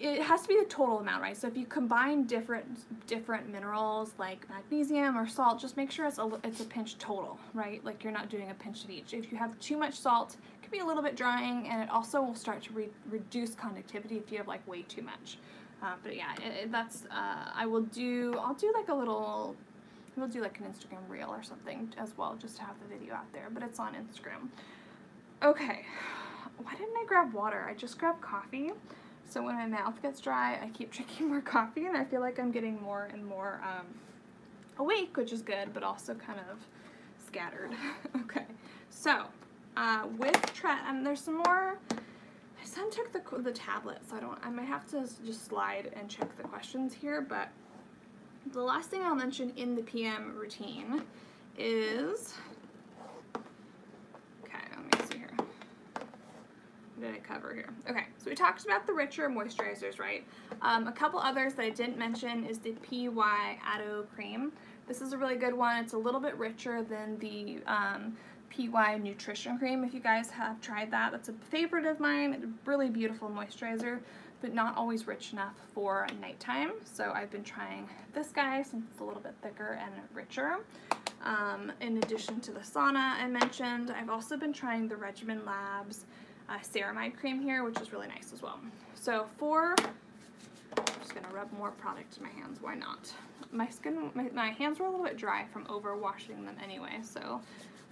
it has to be the total amount, right? So if you combine different different minerals like magnesium or salt, just make sure it's a, it's a pinch total, right? Like you're not doing a pinch of each. If you have too much salt, it can be a little bit drying and it also will start to re reduce conductivity if you have like way too much. Uh, but yeah, it, it, that's, uh, I will do, I'll do like a little, we'll do like an Instagram reel or something as well, just to have the video out there, but it's on Instagram. Okay, [SIGHS] why didn't I grab water? I just grabbed coffee. So when my mouth gets dry, I keep [LAUGHS] drinking more coffee and I feel like I'm getting more and more um, awake, which is good, but also kind of scattered. [LAUGHS] okay, so uh, with Tret, and there's some more, son took the, the tablet, so I don't, I might have to just slide and check the questions here, but the last thing I'll mention in the PM routine is okay, let me see here. What did I cover here? Okay, so we talked about the richer moisturizers, right? Um, a couple others that I didn't mention is the PY Ado Cream. This is a really good one. It's a little bit richer than the um, PY Nutrition Cream. If you guys have tried that, that's a favorite of mine. A really beautiful moisturizer, but not always rich enough for nighttime. So I've been trying this guy since it's a little bit thicker and richer. Um, in addition to the sauna I mentioned, I've also been trying the Regimen Labs uh, ceramide cream here, which is really nice as well. So for, I'm just gonna rub more product in my hands, why not? My skin, my, my hands were a little bit dry from over washing them anyway, so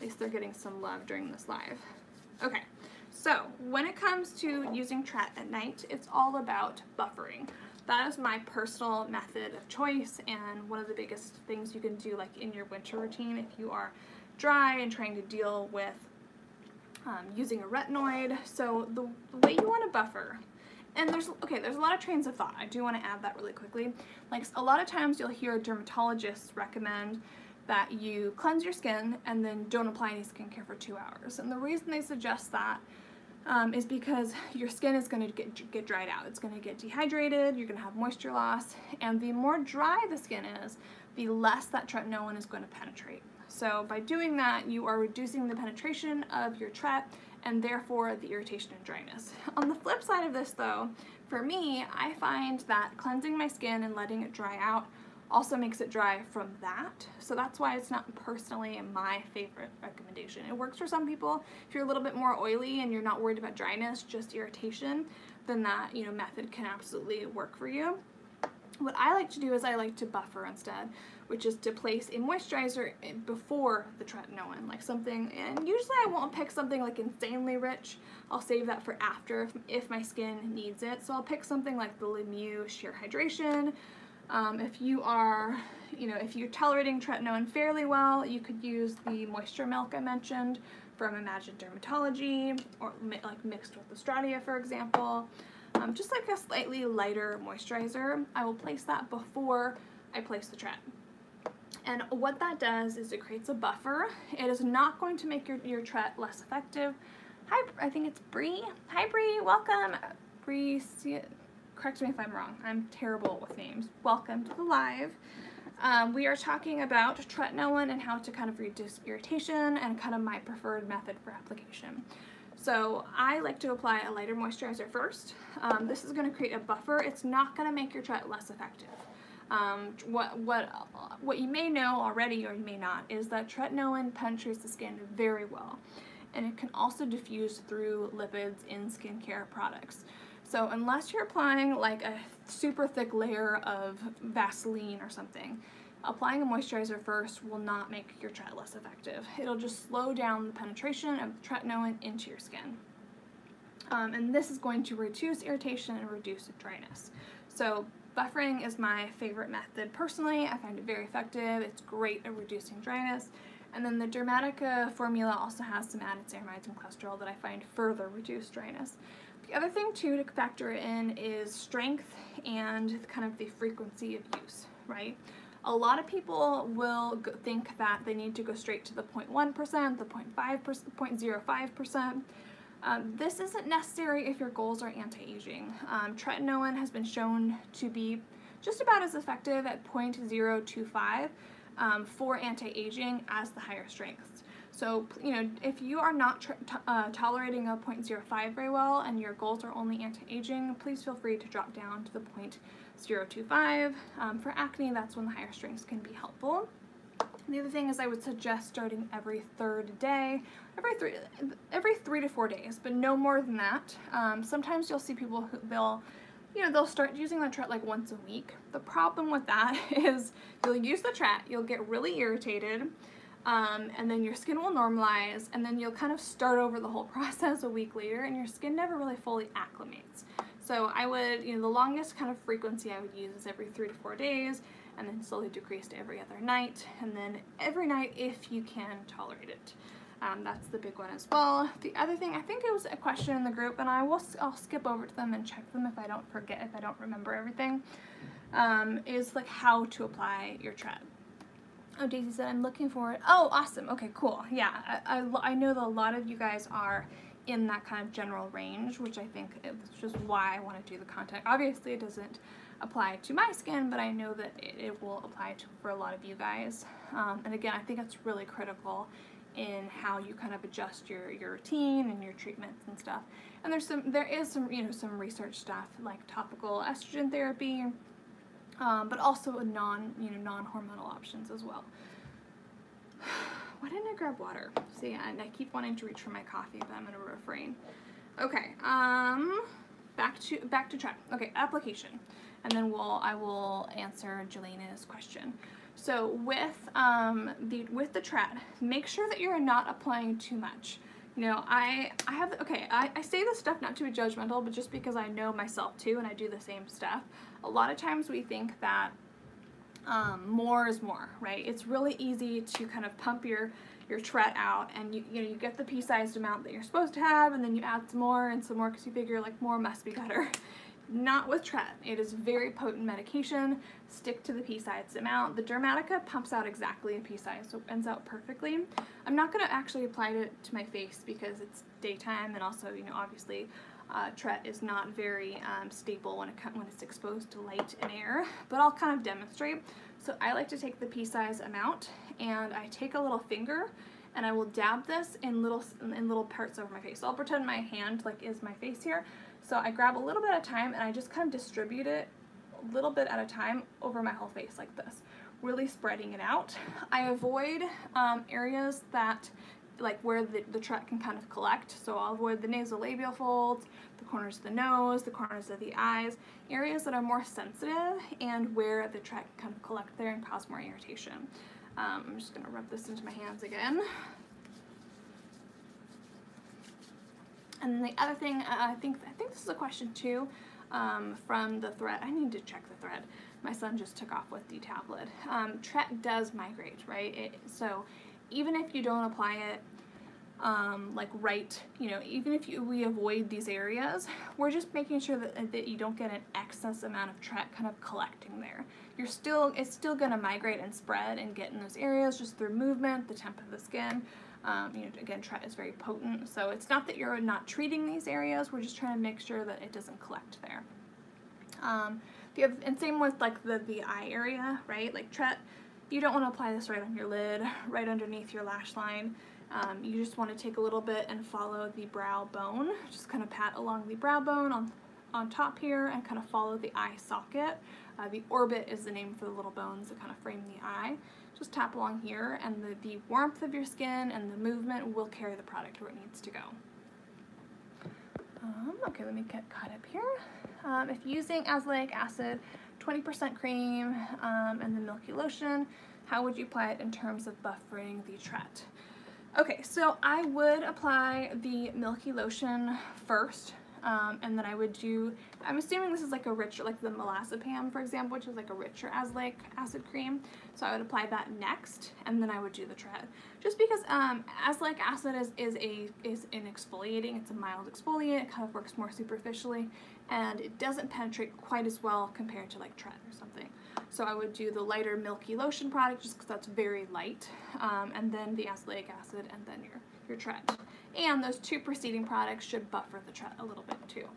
at least they're getting some love during this live. Okay, so when it comes to using Tret at night, it's all about buffering. That is my personal method of choice and one of the biggest things you can do like in your winter routine if you are dry and trying to deal with um, using a retinoid. So the, the way you want to buffer, and there's, okay, there's a lot of trains of thought. I do want to add that really quickly. Like a lot of times you'll hear dermatologists recommend that you cleanse your skin and then don't apply any skincare for two hours. And the reason they suggest that um, is because your skin is going to get, get dried out. It's going to get dehydrated, you're going to have moisture loss, and the more dry the skin is, the less that tretinoin is going to penetrate. So by doing that, you are reducing the penetration of your tret and therefore the irritation and dryness. On the flip side of this though, for me, I find that cleansing my skin and letting it dry out also makes it dry from that. So that's why it's not personally my favorite recommendation. It works for some people. If you're a little bit more oily and you're not worried about dryness, just irritation, then that you know method can absolutely work for you. What I like to do is I like to buffer instead which is to place a moisturizer before the tretinoin, like something, and usually I won't pick something like insanely rich. I'll save that for after if, if my skin needs it. So I'll pick something like the Lemieux Sheer Hydration. Um, if you are, you know, if you're tolerating tretinoin fairly well, you could use the Moisture Milk I mentioned from Imagine Dermatology, or like mixed with the Stratia, for example. Um, just like a slightly lighter moisturizer. I will place that before I place the tret. And what that does is it creates a buffer. It is not going to make your, your tret less effective. Hi, I think it's Bree. Hi, Bree. Welcome. Bree, correct me if I'm wrong. I'm terrible with names. Welcome to the live. Um, we are talking about tretinoin and how to kind of reduce irritation and kind of my preferred method for application. So I like to apply a lighter moisturizer first. Um, this is going to create a buffer. It's not going to make your tret less effective. Um, what, what, what you may know already or you may not is that tretinoin penetrates the skin very well and it can also diffuse through lipids in skincare products. So unless you're applying like a super thick layer of Vaseline or something, applying a moisturizer first will not make your tret less effective. It'll just slow down the penetration of tretinoin into your skin. Um, and this is going to reduce irritation and reduce dryness. So buffering is my favorite method personally. I find it very effective. It's great at reducing dryness. And then the Dermatica formula also has some added ceramides and cholesterol that I find further reduce dryness. The other thing too to factor in is strength and kind of the frequency of use, right? A lot of people will think that they need to go straight to the 0.1%, the 0.5%, 0.05%. Um, this isn't necessary if your goals are anti-aging. Um, tretinoin has been shown to be just about as effective at 0.025 um, for anti-aging as the higher strengths. So, you know, if you are not uh, tolerating a 0.05 very well and your goals are only anti-aging, please feel free to drop down to the 0.025. Um, for acne, that's when the higher strengths can be helpful. The other thing is I would suggest starting every third day, every three, every three to four days, but no more than that. Um, sometimes you'll see people who they'll, you know, they'll start using the tret like once a week. The problem with that [LAUGHS] is you'll use the tret, you'll get really irritated, um, and then your skin will normalize, and then you'll kind of start over the whole [LAUGHS] process a week later, and your skin never really fully acclimates. So I would, you know, the longest kind of frequency I would use is every three to four days, and then slowly decrease to every other night, and then every night if you can tolerate it. Um, that's the big one as well. The other thing, I think it was a question in the group, and I will I'll skip over to them and check them if I don't forget, if I don't remember everything, um, is like how to apply your tret. Oh, Daisy said, I'm looking for it. Oh, awesome. Okay, cool. Yeah, I, I, I know that a lot of you guys are in that kind of general range, which I think is just why I want to do the content. Obviously, it doesn't apply to my skin, but I know that it, it will apply to for a lot of you guys. Um, and again, I think it's really critical in how you kind of adjust your, your routine and your treatments and stuff. And there's some, there is some, you know, some research stuff like topical estrogen therapy, um, but also non, you know, non-hormonal options as well. [SIGHS] Why didn't I grab water? See, and I keep wanting to reach for my coffee, but I'm gonna refrain. Okay, um, back to back to track. Okay, application and then we'll I will answer Jelena's question. So with um, the with the tret, make sure that you're not applying too much. You know, I I have okay. I, I say this stuff not to be judgmental, but just because I know myself too, and I do the same stuff. A lot of times we think that um, more is more, right? It's really easy to kind of pump your your tret out and you, you know you get the pea-sized amount that you're supposed to have and then you add some more and some more because you figure like more must be better [LAUGHS] not with Tret. It is very potent medication. Stick to the pea-sized amount. The Dermatica pumps out exactly a pea-sized, so it ends out perfectly. I'm not going to actually apply it to my face because it's daytime and also, you know, obviously uh, Tret is not very um, stable when, it, when it's exposed to light and air, but I'll kind of demonstrate. So I like to take the pea size amount and I take a little finger and I will dab this in little in little parts over my face. So I'll pretend my hand like is my face here. So I grab a little bit at a time and I just kind of distribute it a little bit at a time over my whole face like this, really spreading it out. I avoid um, areas that like where the, the tret can kind of collect. So I'll avoid the nasolabial folds, the corners of the nose, the corners of the eyes, areas that are more sensitive and where the tret can kind of collect there and cause more irritation. Um, I'm just gonna rub this into my hands again. And the other thing, uh, I think I think this is a question too um, from the thread. I need to check the thread. My son just took off with the tablet. Um, Tret does migrate, right? It, so even if you don't apply it um, like right, you know, even if you, we avoid these areas, we're just making sure that, that you don't get an excess amount of Tret kind of collecting there. You're still, it's still gonna migrate and spread and get in those areas just through movement, the temp of the skin, um, you know, again, tret is very potent, so it's not that you're not treating these areas, we're just trying to make sure that it doesn't collect there. Um, the other, and same with like the, the eye area, right? Like tret, you don't want to apply this right on your lid, right underneath your lash line. Um, you just want to take a little bit and follow the brow bone, just kind of pat along the brow bone on, on top here and kind of follow the eye socket. Uh, the orbit is the name for the little bones that kind of frame the eye. Just tap along here and the, the warmth of your skin and the movement will carry the product where it needs to go. Um, okay, let me get caught up here. Um, if using azelaic acid, 20% cream, um, and the milky lotion. How would you apply it in terms of buffering the Tret? Okay, so I would apply the milky lotion first um, and then I would do, I'm assuming this is like a richer, like the Melazepam, for example, which is like a richer azelaic acid cream. So I would apply that next, and then I would do the Tret. Just because um, azelaic acid is, is, a, is an exfoliating, it's a mild exfoliant, it kind of works more superficially, and it doesn't penetrate quite as well compared to like Tret or something. So I would do the lighter milky lotion product just because that's very light, um, and then the azelaic acid, and then your, your Tret. And those two preceding products should buffer the Tret a little bit too.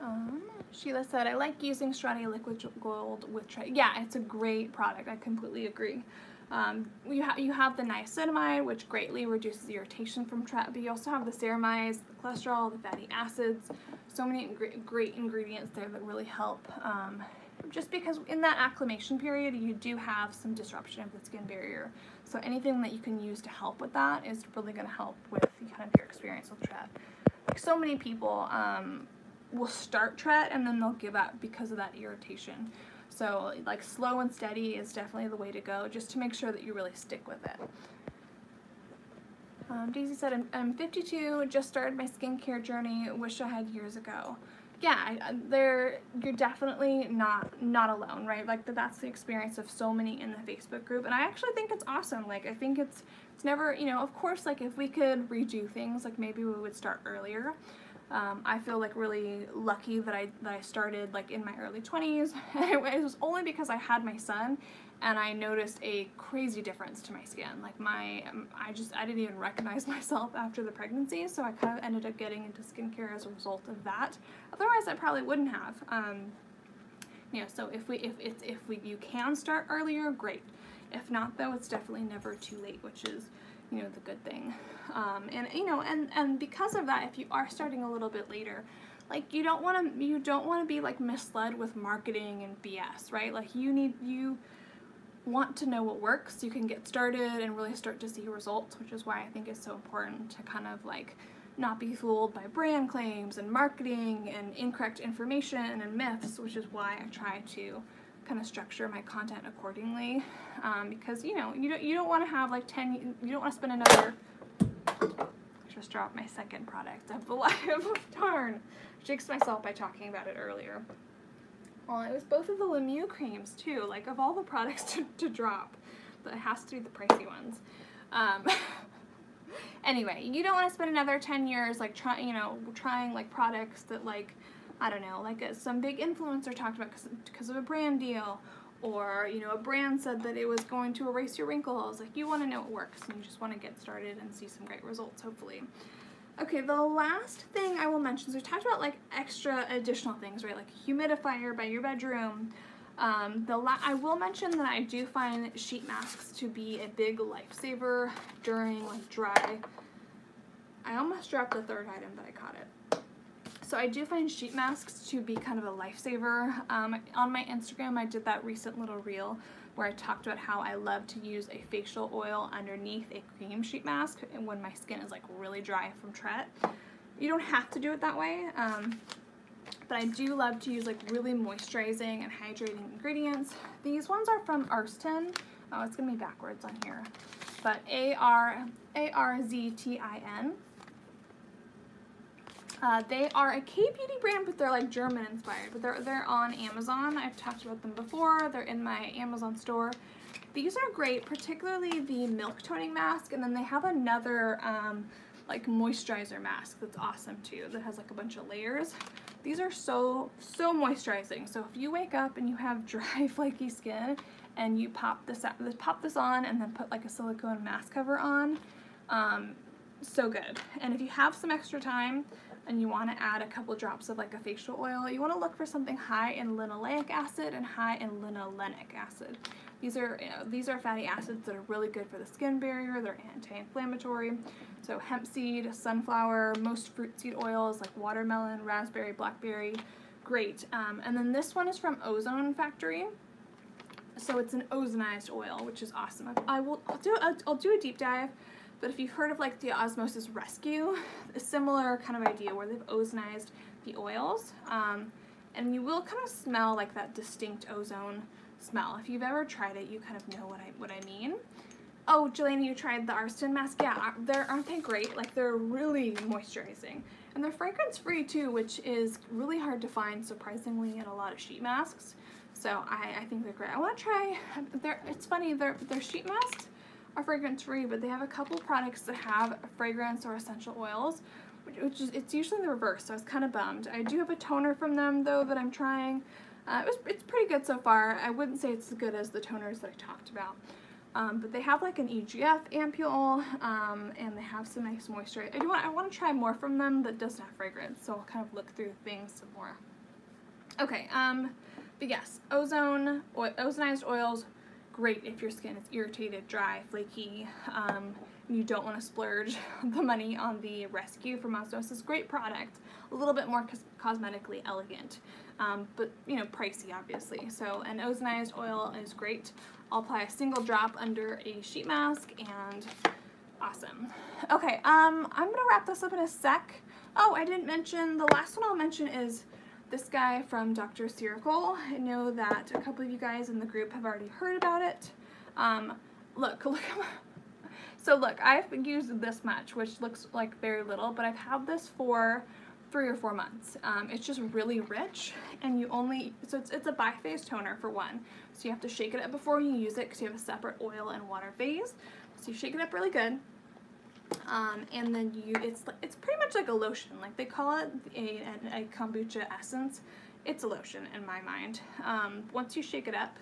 Um, Sheila said, I like using Stratia Liquid Gold with Tret. Yeah, it's a great product. I completely agree. Um, you, ha you have the niacinamide, which greatly reduces irritation from Tret, but you also have the ceramides, the cholesterol, the fatty acids, so many great ingredients there that really help um, just because in that acclimation period you do have some disruption of the skin barrier. So anything that you can use to help with that is really going to help with kind of your experience with Tret. Like so many people um, will start Tret and then they'll give up because of that irritation. So like slow and steady is definitely the way to go just to make sure that you really stick with it. Um, Daisy said, I'm, I'm 52, just started my skincare journey, wish I had years ago yeah, they're you're definitely not not alone, right? Like that's the experience of so many in the Facebook group, and I actually think it's awesome. Like I think it's it's never you know of course like if we could redo things, like maybe we would start earlier. Um, I feel like really lucky that I that I started like in my early 20s. [LAUGHS] it was only because I had my son and I noticed a crazy difference to my skin. Like my, um, I just, I didn't even recognize [LAUGHS] myself after the pregnancy, so I kind of ended up getting into skincare as a result of that. Otherwise, I probably wouldn't have. Um, you know, so if we, if it's, if we, you can start earlier, great. If not, though, it's definitely never too late, which is, you know, the good thing. Um, and you know, and and because of that, if you are starting a little bit later, like you don't want to, you don't want to be like misled with marketing and BS, right? Like you need you want to know what works, you can get started and really start to see results, which is why I think it's so important to kind of like not be fooled by brand claims and marketing and incorrect information and myths, which is why I try to kind of structure my content accordingly. Um, because you know you don't you don't want to have like ten you don't want to spend another. I just dropped my second product of the [LAUGHS] live. Darn, jinxed myself by talking about it earlier. Well, it was both of the Lemieux creams too. Like of all the products [LAUGHS] to, to drop, but it has to be the pricey ones. Um, [LAUGHS] anyway, you don't want to spend another 10 years like trying, you know, trying like products that like, I don't know, like a, uh, some big influencer talked about because of a brand deal or, you know, a brand said that it was going to erase your wrinkles. Like you want to know it works and you just want to get started and see some great results, hopefully. Okay, the last thing I will mention, so we talked about like extra additional things, right? Like humidifier by your bedroom. Um, the I will mention that I do find sheet masks to be a big lifesaver during like dry. I almost dropped the third item, but I caught it. So I do find sheet masks to be kind of a lifesaver. Um, on my Instagram, I did that recent little reel where I talked about how I love to use a facial oil underneath a cream sheet mask when my skin is like really dry from Tret. You don't have to do it that way, um, but I do love to use like really moisturizing and hydrating ingredients. These ones are from Arztin. Oh, it's gonna be backwards on here, but A-R, A-R-Z-T-I-N. Uh, they are a K-beauty brand, but they're like German inspired, but they're, they're on Amazon. I've talked about them before. They're in my Amazon store. These are great, particularly the milk toning mask, and then they have another um, like moisturizer mask that's awesome too, that has like a bunch of layers. These are so, so moisturizing. So if you wake up and you have [LAUGHS] dry, flaky skin, and you pop this, pop this on and then put like a silicone mask cover on, um, so good. And if you have some extra time, and you want to add a couple drops of like a facial oil, you want to look for something high in linoleic acid and high in linolenic acid. These are you know, these are fatty acids that are really good for the skin barrier. They're anti-inflammatory. So hemp seed, sunflower, most fruit seed oils like watermelon, raspberry, blackberry, great. Um, and then this one is from Ozone Factory. So it's an ozonized oil, which is awesome. I will I'll do I'll, I'll do a deep dive but if you've heard of like the Osmosis Rescue, a similar kind of idea where they've ozonized the oils. Um, and you will kind of smell like that distinct ozone smell. If you've ever tried it, you kind of know what I, what I mean. Oh, Jelena, you tried the Arztin mask? Yeah, they're, aren't they great? Like, they're really moisturizing. And they're fragrance free too, which is really hard to find, surprisingly, in a lot of sheet masks. So I, I think they're great. I want to try, they're, it's funny, their, their sheet masks are fragrance free, but they have a couple products that have fragrance or essential oils, which, which is, it's usually the reverse, so I was kind of bummed. I do have a toner from them though that I'm trying. Uh, it was, it's pretty good so far. I wouldn't say it's as good as the toners that I talked about. Um, but they have like an EGF ampule, um, and they have some nice moisture. I do want I want to try more from them that doesn't have fragrance, so I'll kind of look through things some more. Okay, um, but yes, ozone, ozonized oils, great if your skin is irritated, dry, flaky, um, you don't want to splurge [LAUGHS] the money on the Rescue from Osmosis. Great product, a little bit more cos cosmetically elegant, um, but you know, pricey obviously. So an ozonized oil is great. I'll apply a single drop under a sheet mask and awesome. Okay, um, I'm gonna wrap this up in a sec. Oh, I didn't mention, the last one I'll mention is this guy from Dr. Ceuracle. I know that a couple of you guys in the group have already heard about it. Um, look, [LAUGHS] look, so look, I've used this much, which looks like very little, but I've had this for three or four months. Um, it's just really rich and you only, so it's, it's a biphase toner for one. So you have to shake it up before you use it because you have a separate oil and water phase. So you shake it up really good. Um, and then you, it's it's pretty much like a lotion. Like they call it a, a, a kombucha essence. It's a lotion in my mind. Um, once you shake it up,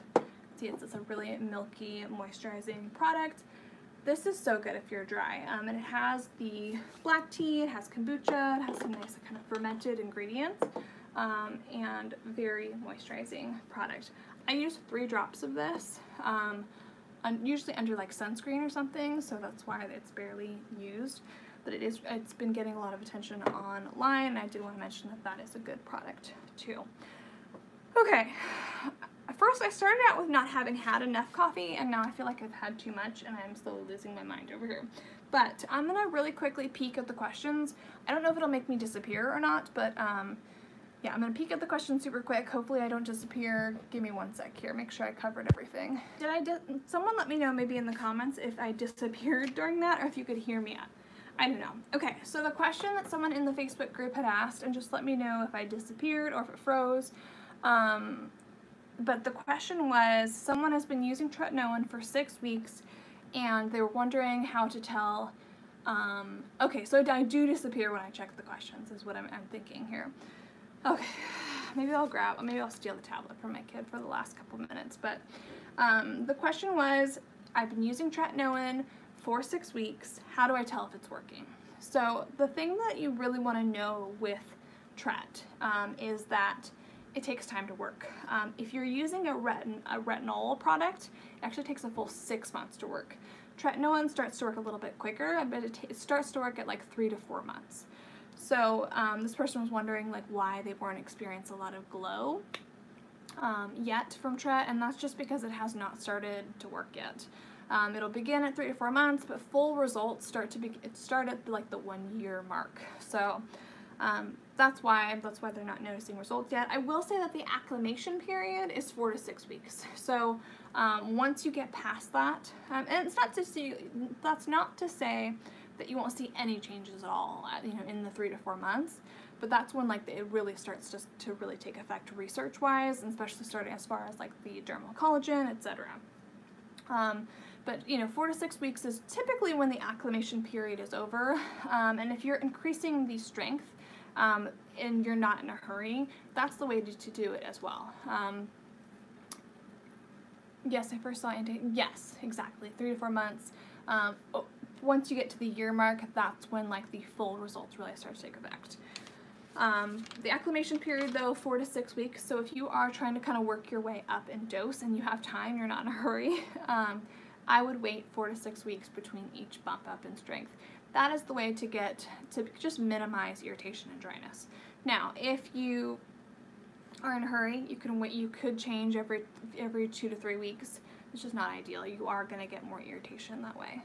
see it's, it's a really milky, moisturizing product. This is so good if you're dry. Um, and it has the black tea, it has kombucha, it has some nice kind of fermented ingredients, um, and very moisturizing product. I use three drops of this, um, usually under like sunscreen or something, so that's why it's barely used. But it is, it's been getting a lot of attention online, and I did want to mention that that is a good product too. Okay, first I started out with not having had enough coffee and now I feel like I've had too much and I'm slowly losing my mind over here. But I'm gonna really quickly peek at the questions. I don't know if it'll make me disappear or not, but um, yeah, I'm gonna peek at the question super quick. Hopefully I don't disappear. Give me one sec here, make sure I covered everything. Did I, someone let me know maybe in the comments if I disappeared during that or if you could hear me I don't know. Okay, so the question that someone in the Facebook group had asked, and just let me know if I disappeared or if it froze, um, but the question was, someone has been using tretinoin for six weeks and they were wondering how to tell, um, okay, so I do disappear when I check the questions is what I'm, I'm thinking here. Okay, [SIGHS] maybe I'll grab, maybe I'll steal the tablet from my kid for the last couple minutes, but um, the question was, I've been using tretinoin for six weeks, how do I tell if it's working? So the thing that you really want to know with Tret um, is that it takes time to work. Um, if you're using a, retin a retinol product, it actually takes a full six months to work. Tretinoin starts to work a little bit quicker, but it, it starts to work at like three to four months. So um, this person was wondering like why they weren't experiencing a lot of glow um, yet from Tret, and that's just because it has not started to work yet. Um, it'll begin at three to four months, but full results start to be start at like the one year mark. So um, that's why that's why they're not noticing results yet. I will say that the acclimation period is four to six weeks. So um, once you get past that, um, and it's not to see that's not to say that you won't see any changes at all, uh, you know, in the three to four months. But that's when like it really starts just to really take effect research-wise, and especially starting as far as like the dermal collagen, etc. Um, but you know, four to six weeks is typically when the acclimation period is over. Um, and if you're increasing the strength um, and you're not in a hurry, that's the way to, to do it as well. Um, yes, I first saw anti, yes, exactly, three to four months. Oh, once you get to the year mark, that's when like the full results really start to take effect. Um, the acclimation period though, four to six weeks, so if you are trying to kind of work your way up in dose and you have time, you're not in a hurry, [LAUGHS] um, I would wait four to six weeks between each bump up in strength that is the way to get to just minimize irritation and dryness. Now, if you are in a hurry, you can wait. You could change every every two to three weeks. It's just not ideal. You are going to get more irritation that way.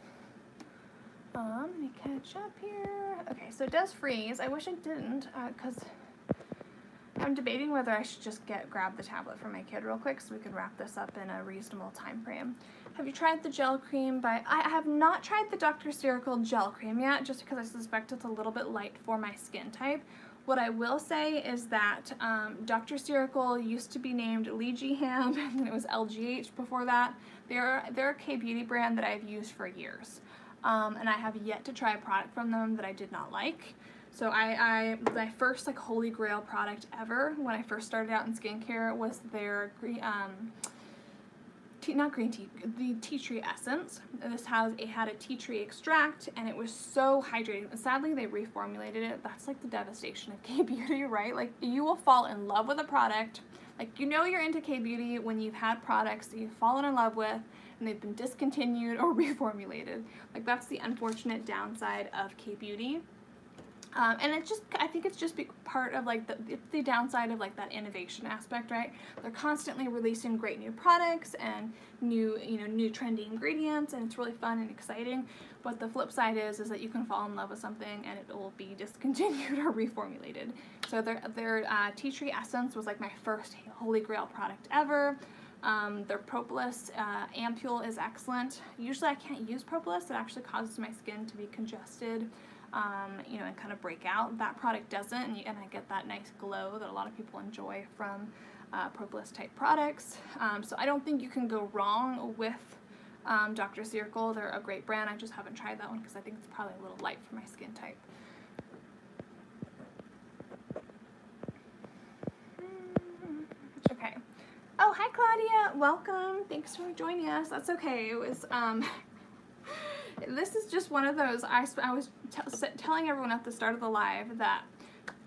Um, let me catch up here. Okay, so it does freeze. I wish it didn't, because uh, I'm debating whether I should just get grab the tablet for my kid real quick so we can wrap this up in a reasonable time frame. Have you tried the gel cream by, I have not tried the Dr. Ceuracle gel cream yet just because I suspect it's a little bit light for my skin type. What I will say is that um, Dr. Ceuracle used to be named Lee Ji Ham [LAUGHS] and it was LGH before that. They're, they're a K-beauty brand that I've used for years. Um, and I have yet to try a product from them that I did not like. So I, I, my first like holy grail product ever when I first started out in skincare was their um, tea, not green tea, the tea tree essence. This has it had a tea tree extract and it was so hydrating. Sadly, they reformulated it. That's like the devastation of [LAUGHS] K-beauty, right? Like you will fall in love with a product. Like you know you're into K-beauty when you've had products that you've fallen in love with and they've been discontinued or [LAUGHS] reformulated. Like that's the unfortunate downside of K-beauty. Um, and it's just, I think it's just part of like the, the downside of like that innovation aspect, right? They're constantly releasing great new products and new, you know, new trendy ingredients and it's really fun and exciting. But the flip side is, is that you can fall in love with something and it will be [LAUGHS] discontinued or reformulated. So their, their uh, tea tree essence was like my first holy grail product ever. Um, their propolis uh, ampule is excellent. Usually I can't use propolis, it actually causes my skin to be congested um, you know, and kind of break out. That product doesn't, and, you, and I get that nice glow that a lot of people enjoy from uh, propolis type products. Um, so I don't think you can go wrong with um, Dr. Ceuracle. They're a great brand. I just haven't tried that one because I think it's probably a little light for my skin type. Okay. Oh, hi Claudia. Welcome. Thanks for joining us. That's okay. It was um, [LAUGHS] this is just one of those, I, I was telling everyone at the start of the live that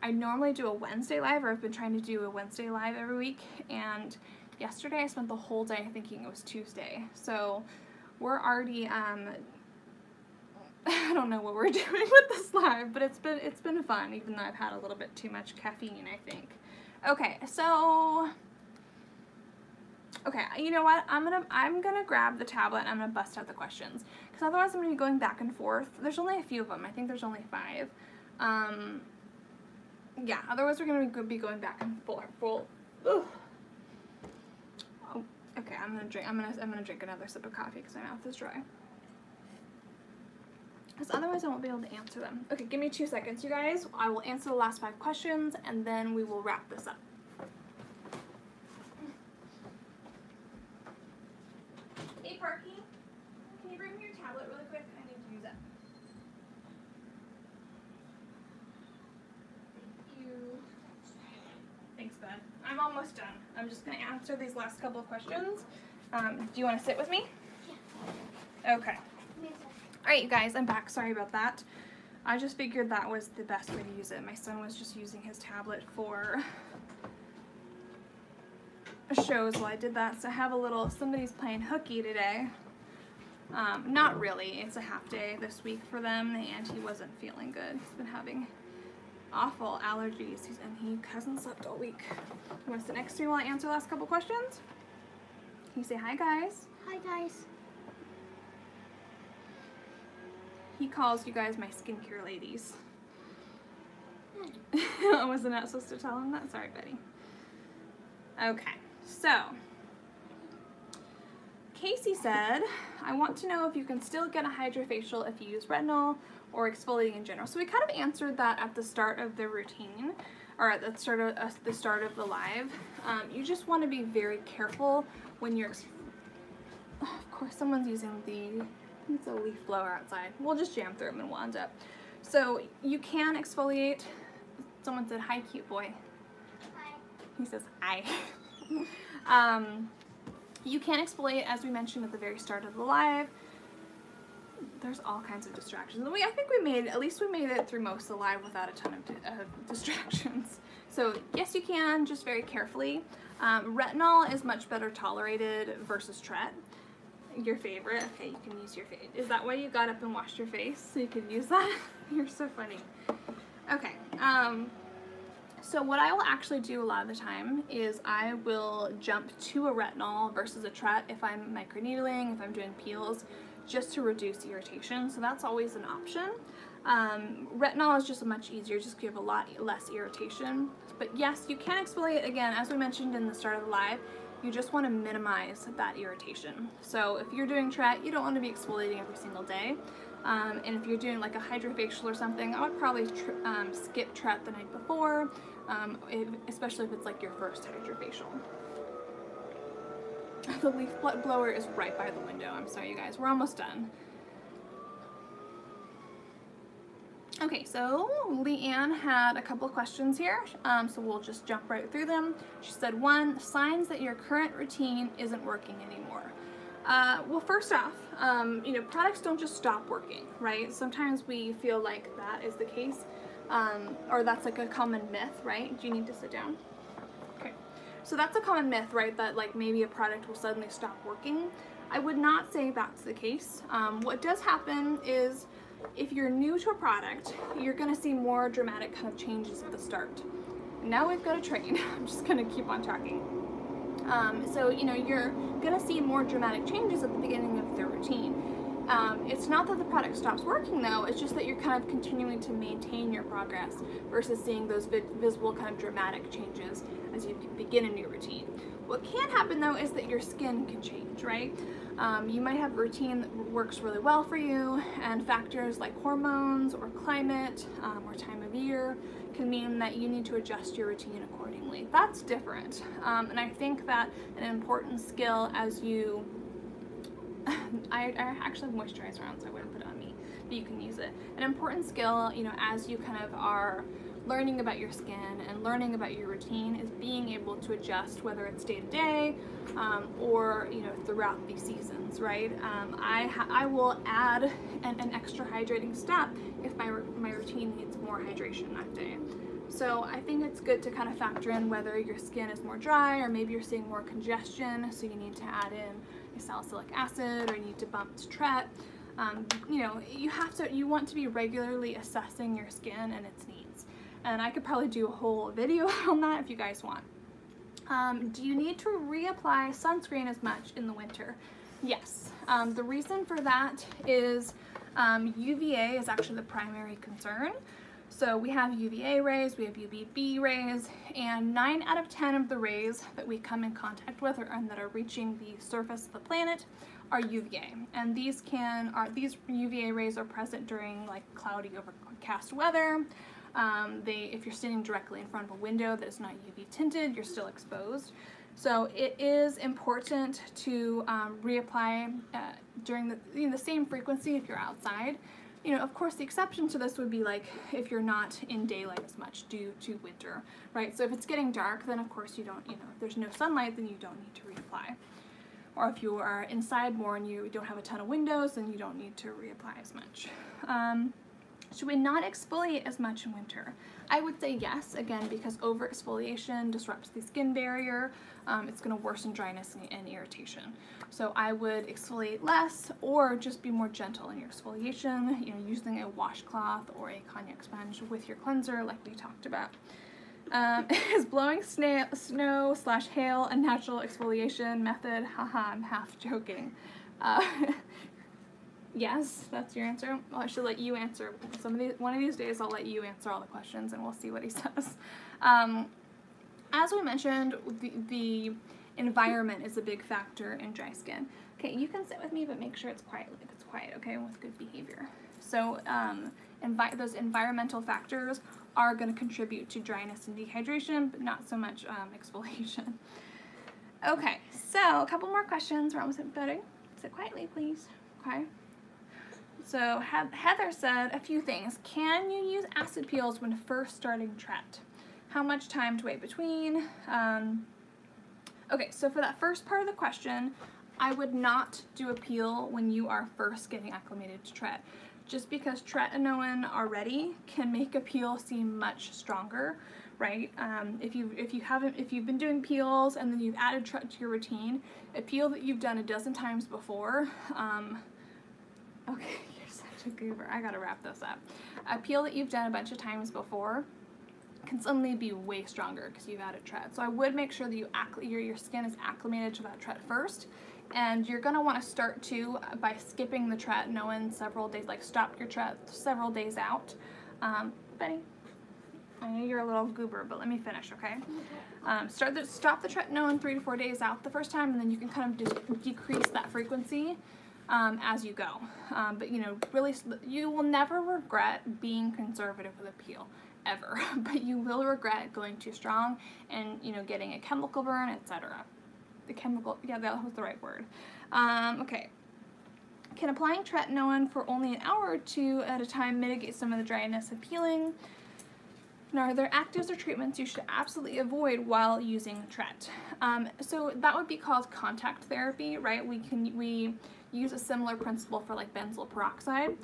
I normally do a Wednesday live, or I've been trying to do a Wednesday live every week, and yesterday I spent the whole day thinking it was Tuesday. So we're already, um, [LAUGHS] I don't know what we're [LAUGHS] doing with this live, but it's been, it's been fun, even though I've had a little bit too much caffeine, I think. Okay, so Okay, you know what? I'm gonna I'm gonna grab the tablet and I'm gonna bust out the questions because otherwise I'm gonna be going back and forth. There's only a few of them. I think there's only five. Um, yeah. Otherwise we're gonna be going back and forth. Well, oh, okay. I'm gonna drink. I'm gonna I'm gonna drink another sip of coffee because my mouth is dry. Because otherwise I won't be able to answer them. Okay, give me two seconds, you guys. I will answer the last five questions and then we will wrap this up. I'm almost done. I'm just going to answer these last couple of questions. Um, do you want to sit with me? Yeah. Okay. Alright, you guys, I'm back. Sorry about that. I just figured that was the best way to use it. My son was just using his tablet for shows while I did that. So I have a little, somebody's playing hooky today. Um, not really. It's a half day this week for them, and he wasn't feeling good. He's been having awful allergies and he hasn't slept all week. You want to sit next to me while I answer the last couple questions? Can you say hi guys? Hi guys. He calls you guys my skincare ladies. [LAUGHS] I wasn't I supposed to tell him that? Sorry, Betty. Okay, so Casey said, I want to know if you can still get a hydrofacial if you use retinol or exfoliating in general. So we kind of answered that at the start of the routine or at the start of uh, the start of the live. Um, you just want to be very careful when you're. [SIGHS] of course, someone's using the. It's a leaf blower outside. We'll just jam through them and we'll end up. So you can exfoliate. Someone said, "Hi, cute boy." Hi. He says, "Hi." [LAUGHS] um, you can exfoliate, as we mentioned at the very start of the live there's all kinds of distractions. We, I think we made, at least we made it through most of the live without a ton of di uh, [LAUGHS] distractions. [LAUGHS] So yes, you can, just very carefully. Um, retinol is much better tolerated versus Tret. Your favorite? Okay, you can use your favorite. Is that why you got up and washed your face? So you could use that? [LAUGHS] You're so funny. Okay, um, so what I will actually do a lot of the time is I will jump to a retinol versus a Tret if I'm microneedling, if I'm doing peels, just to reduce irritation. So that's always an option. Um, retinol is just much easier, just give a lot less irritation. But yes, you can exfoliate again, as we mentioned in the start of the live, you just want to minimize that irritation. So if you're doing tret, you don't want to be exfoliating every single day. Um, and if you're doing like a hydrofacial or something, I would probably um, skip tret the night before, um, if, especially if it's like your first hydrofacial. [LAUGHS] The leaf blower is right by the window. I'm sorry, you guys. We're almost done. Okay, so Leanne had a couple of questions here, um, so we'll just jump right through them. She said, one, signs that your current routine isn't working anymore. Uh, well, first off, um, you know, products don't just stop working, right? Sometimes we feel like that is the case, um, or that's like a common myth, right? Do you need to sit down? So that's a common myth, right? That like maybe a product will suddenly stop working. I would not say that's the case. Um, what does happen is if you're new to a product, you're gonna see more dramatic kind of changes at the start. Now we've got a train. [LAUGHS] I'm just gonna keep on talking. Um, so, you know, you're gonna see more dramatic changes at the beginning of the routine. Um, it's not that the product stops working though, it's just that you're kind of continuing to maintain your progress versus seeing those vi visible kind of dramatic changes as you begin a new routine. What can happen though is that your skin can change, right? Um, you might have a routine that works really well for you and factors like hormones or climate um, or time of year can mean that you need to adjust your routine accordingly. That's different. Um, and I think that an important skill as you, [LAUGHS] I, I actually have moisturizer on so I wouldn't put it on me, but you can use it. An important skill, you know, as you kind of are learning about your skin and learning about your routine is being able to adjust whether it's day to day um, or you know throughout the seasons right? Um, I, I will add an, an, extra hydrating step if my, my routine needs more hydration that day. So I think it's good to kind of factor in whether your skin is more dry or maybe you're seeing more congestion so you need to add in salicylic acid or you need to bump to tret. Um, you know you have to you want to be regularly assessing your skin and its needs and I could probably do a whole video [LAUGHS] on that if you guys want. Um, do you need to reapply sunscreen as much in the winter? Yes. Um, the reason for that is um, UVA is actually the primary concern. So we have UVA rays, we have UVB rays, and 9 out of 10 of the rays that we come in contact with or, and that are reaching the surface of the planet are UVA. And these can are these UVA rays are present during like cloudy overcast weather, um, they, if you're standing directly in front of a window that is not UV tinted, you're still exposed. So it is important to um, reapply uh, during the, the same frequency if you're outside. You know, of course, the exception to this would be like if you're not in daylight as much due to winter, right? So if it's getting dark, then of course you don't, you know, if there's no sunlight, then you don't need to reapply. Or if you are inside more and you don't have a ton of windows, then you don't need to reapply as much. Um, should we not exfoliate as much in winter? I would say yes, again, because over exfoliation disrupts the skin barrier. Um, it's going to worsen dryness and, and, irritation. So I would exfoliate less or just be more gentle in your exfoliation, you know, using a washcloth or a konjac sponge with your cleanser like we talked about. Um, [LAUGHS] is blowing snow slash hail a natural exfoliation method? Haha, I'm half joking. Uh, [LAUGHS] Yes, that's your answer. Well, I should let you answer. Some of these, one of these days, I'll let you answer all the questions, and we'll see what he [LAUGHS] says. Um, as we mentioned, the, the environment is a big factor in dry skin. Okay, you can sit with me, but make sure it's quiet. Like It's quiet, okay, with good behavior. So, um, envi those environmental factors are going to contribute to dryness and dehydration, but not so much um, [LAUGHS] exfoliation. Okay, so a couple more questions. We're almost at better. Sit quietly, please. Okay. So Heather said a few things. Can you use acid peels when first starting tret? How much time to wait between? Um, okay, so for that first part of the question, I would not do a peel when you are first getting acclimated to tret. Just because tretinoin already can make a peel seem much stronger, right? Um, if you if you haven't if you've been doing peels and then you've added tret to your routine, a peel that you've done a dozen times before, um, okay, goober. I gotta wrap this up. A peel that you've done a bunch of times before can suddenly be way stronger because you've added tret. So I would make sure that you your, your skin is acclimated to that tret first. and you're gonna wanna start too by skipping the tretinoin several days, like stop your tret several days out. Um, Benny, I know you're a little goober, but let me finish, okay? Um, start the, stop the tretinoin three to four days out the first time, and then you can kind of decrease that frequency um, as you go. Um, but you know, really, you will never regret being conservative with a peel ever, [LAUGHS] but you will regret going too strong and you know getting a chemical burn, etc. The chemical, yeah, that was the right word. Um, okay. Can applying tretinoin for only an hour or two at a time mitigate some of the dryness of peeling? Now, are there actives or treatments you should absolutely avoid while using tret? Um, so that would be called contact therapy, right? We can we use a similar principle for like benzoyl peroxide.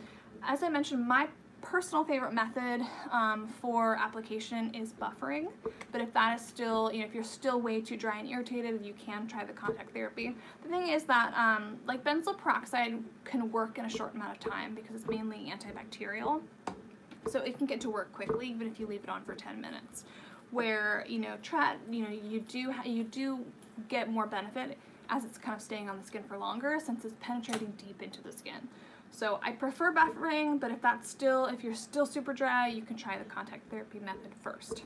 As I mentioned, my personal favorite method um, for application is buffering, but if that is still, you know, if you're still way too dry and irritated, you can try the contact therapy. The thing is that, um, like benzoyl peroxide can work in a short amount of time because it's mainly antibacterial. So it can get to work quickly even if you leave it on for 10 minutes. Where, you know, tret, you know, you do, you do get more benefit as it's kind of staying on the skin for longer since it's penetrating deep into the skin. So I prefer buffering, but if that's still, if you're still super dry, you can try the contact therapy method first.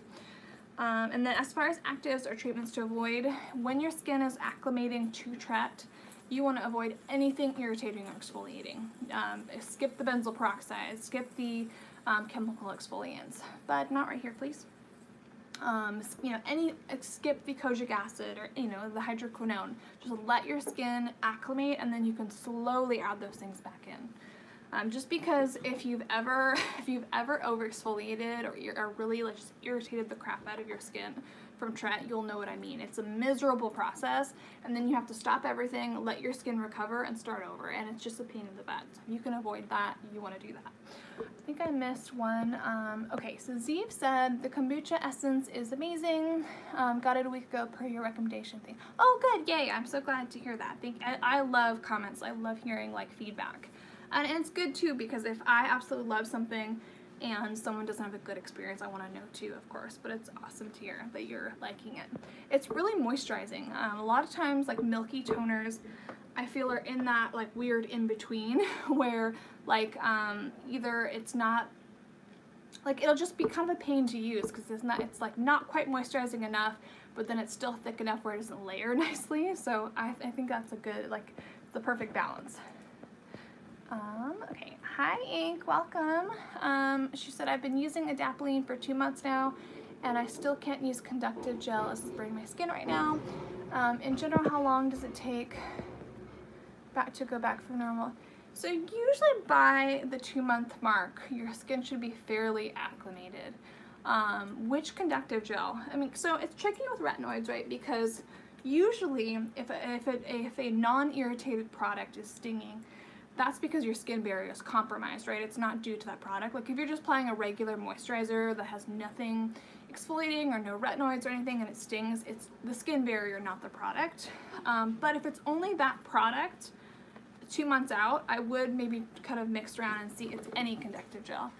Um, and then as far as actives or treatments to avoid, when your skin is acclimating to tret, you want to avoid anything irritating or exfoliating. Um, skip the benzoyl peroxide, skip the um, chemical exfoliants, but not right here, please. Um, you know, any skip the kojic acid or you know the hydroquinone. Just let your skin acclimate, and then you can slowly add those things back in. Um, just because if you've ever [LAUGHS] if you've ever over exfoliated or, or really like just irritated the crap out of your skin from Tret, you'll know what I mean. It's a miserable process, and then you have to stop everything, let your skin recover, and start over, and it's just a pain in the butt. You can avoid that, you want to do that. I think I missed one. Um, okay, so Zeev said the kombucha essence is amazing. Um, got it a week ago per your recommendation thing. Oh, good, yay! I'm so glad to hear that. Thank. I, I love comments. I love hearing like feedback, and, and it's good too because if I absolutely love something and someone doesn't have a good experience, I want to know too, of course, but it's awesome to hear that you're liking it. It's really moisturizing. Um, a lot of times, like milky toners, I feel are in that like weird in between [LAUGHS] where like um, either it's not like it'll just be kind of a pain to use because it's not it's like not quite moisturizing enough but then it's still thick enough where it doesn't layer [LAUGHS] nicely so I, I think that's a good like the perfect balance um, okay, hi Ink, welcome. Um, she said, I've been using adapalene for two months now and I still can't use conductive gel as it's burning my skin right now. Um, in general, how long does it take back to go back from normal? So usually by the two month mark, your skin should be fairly acclimated. Um, which conductive gel? I mean, so it's tricky with retinoids, right? Because usually if a, if a, if a non-irritated product is stinging, that's because your skin barrier is compromised, right? It's not due to that product. Like if you're just applying a regular moisturizer that has nothing exfoliating or no retinoids or anything and it stings, it's the skin barrier, not the product. Um, but if it's only that product, two months out, I would maybe kind of mix around and see if any conductive gel.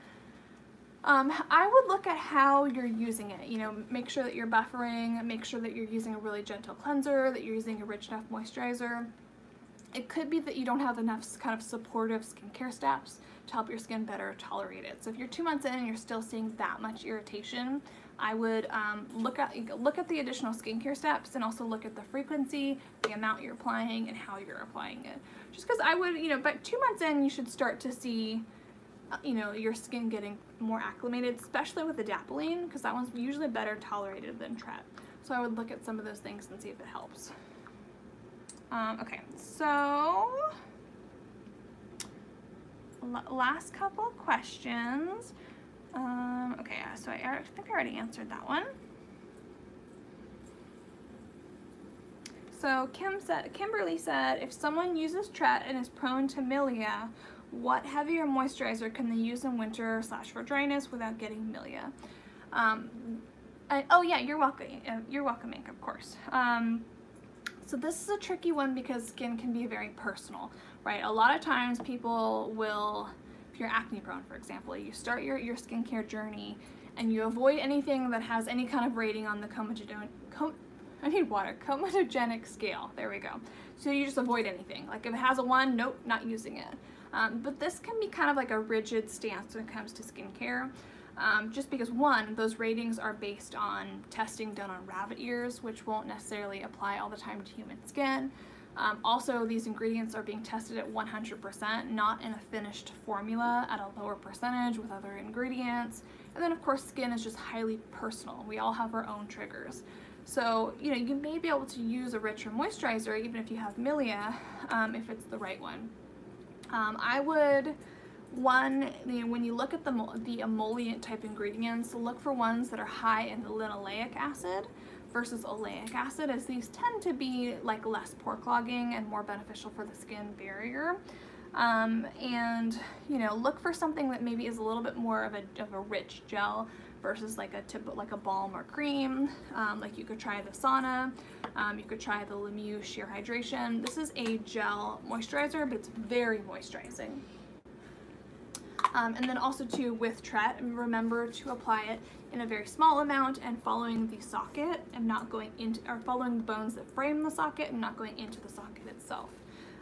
Um, I would look at how you're using it. You know, make sure that you're buffering, make sure that you're using a really gentle cleanser, that you're using a rich enough moisturizer. It could be that you don't have enough kind of supportive skincare steps to help your skin better tolerate it. So if you're two months in and you're still seeing that much irritation, I would um, look at look at the additional skincare steps and also look at the frequency, the amount you're applying, and how you're applying it. Just because I would, you know, but two months in, you should start to see, uh, you know, your skin getting more acclimated, especially with the adapalene, because that one's usually better tolerated than Tret. So I would look at some of those things and see if it helps. Um, okay, so last couple questions. Um, okay, so I, I think I already answered that one. So Kim said, Kimberly said, if someone uses Tret and is prone to milia, what heavier moisturizer can they use in winter slash for dryness without getting milia? Um, I, oh yeah, you're welcome. Uh, you're welcome, Ink, of course. Um, so this is a tricky one because skin can be very personal, right? A lot of times people will, if you're acne prone, for example, you start your, your skincare journey and you avoid anything that has any kind of rating on the comedogenic, com I need water, comedogenic scale, there we go. So you just avoid anything. Like if it has a one, nope, not using it. Um, but this can be kind of like a rigid stance when it comes to skincare. Um, just because one, those ratings are based on testing done on rabbit ears, which won't necessarily apply all the time to human skin. Um, also, these ingredients are being tested at 100%, not in a finished formula at a lower percentage with other ingredients. And then of course, skin is just highly personal. We all have our own triggers. So, you know, you may be able to use a richer moisturizer even if you have milia, um, if it's the right one. Um, I would, one, you know, when you look at the, the emollient type ingredients, look for ones that are high in the linoleic acid versus oleic acid as these tend to be like less pore clogging and more beneficial for the skin barrier. Um, and you know look for something that maybe is a little bit more of a, of a rich gel versus like a tip like a balm or cream. Um, like you could try the sauna. Um, you could try the Lemieux sheer hydration. This is a gel moisturizer but it's very moisturizing um, and then also too with Tret, remember to apply it in a very small amount and following the socket and not going into, or following the bones that frame the socket and not going into the socket itself.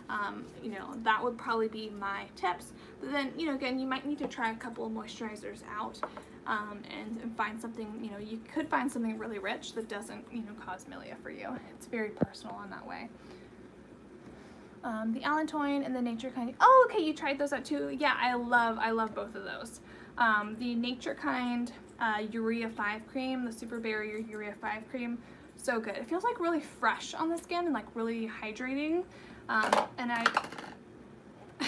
Um, you know, that would probably be my tips. But then, you know, again, you might need to try a couple of moisturizers out um, and, and, find something, you know, you could find something really rich that doesn't, you know, cause milia for you. It's very personal in that way. Um, the Allantoin and the Nature Kind. Oh, okay, you tried those out too. Yeah, I love, I love both of those. Um, the Nature Kind uh, Urea 5 cream, the Super Barrier Urea 5 cream, so good. It feels like really fresh on the skin and like really hydrating. Um, and I, [LAUGHS]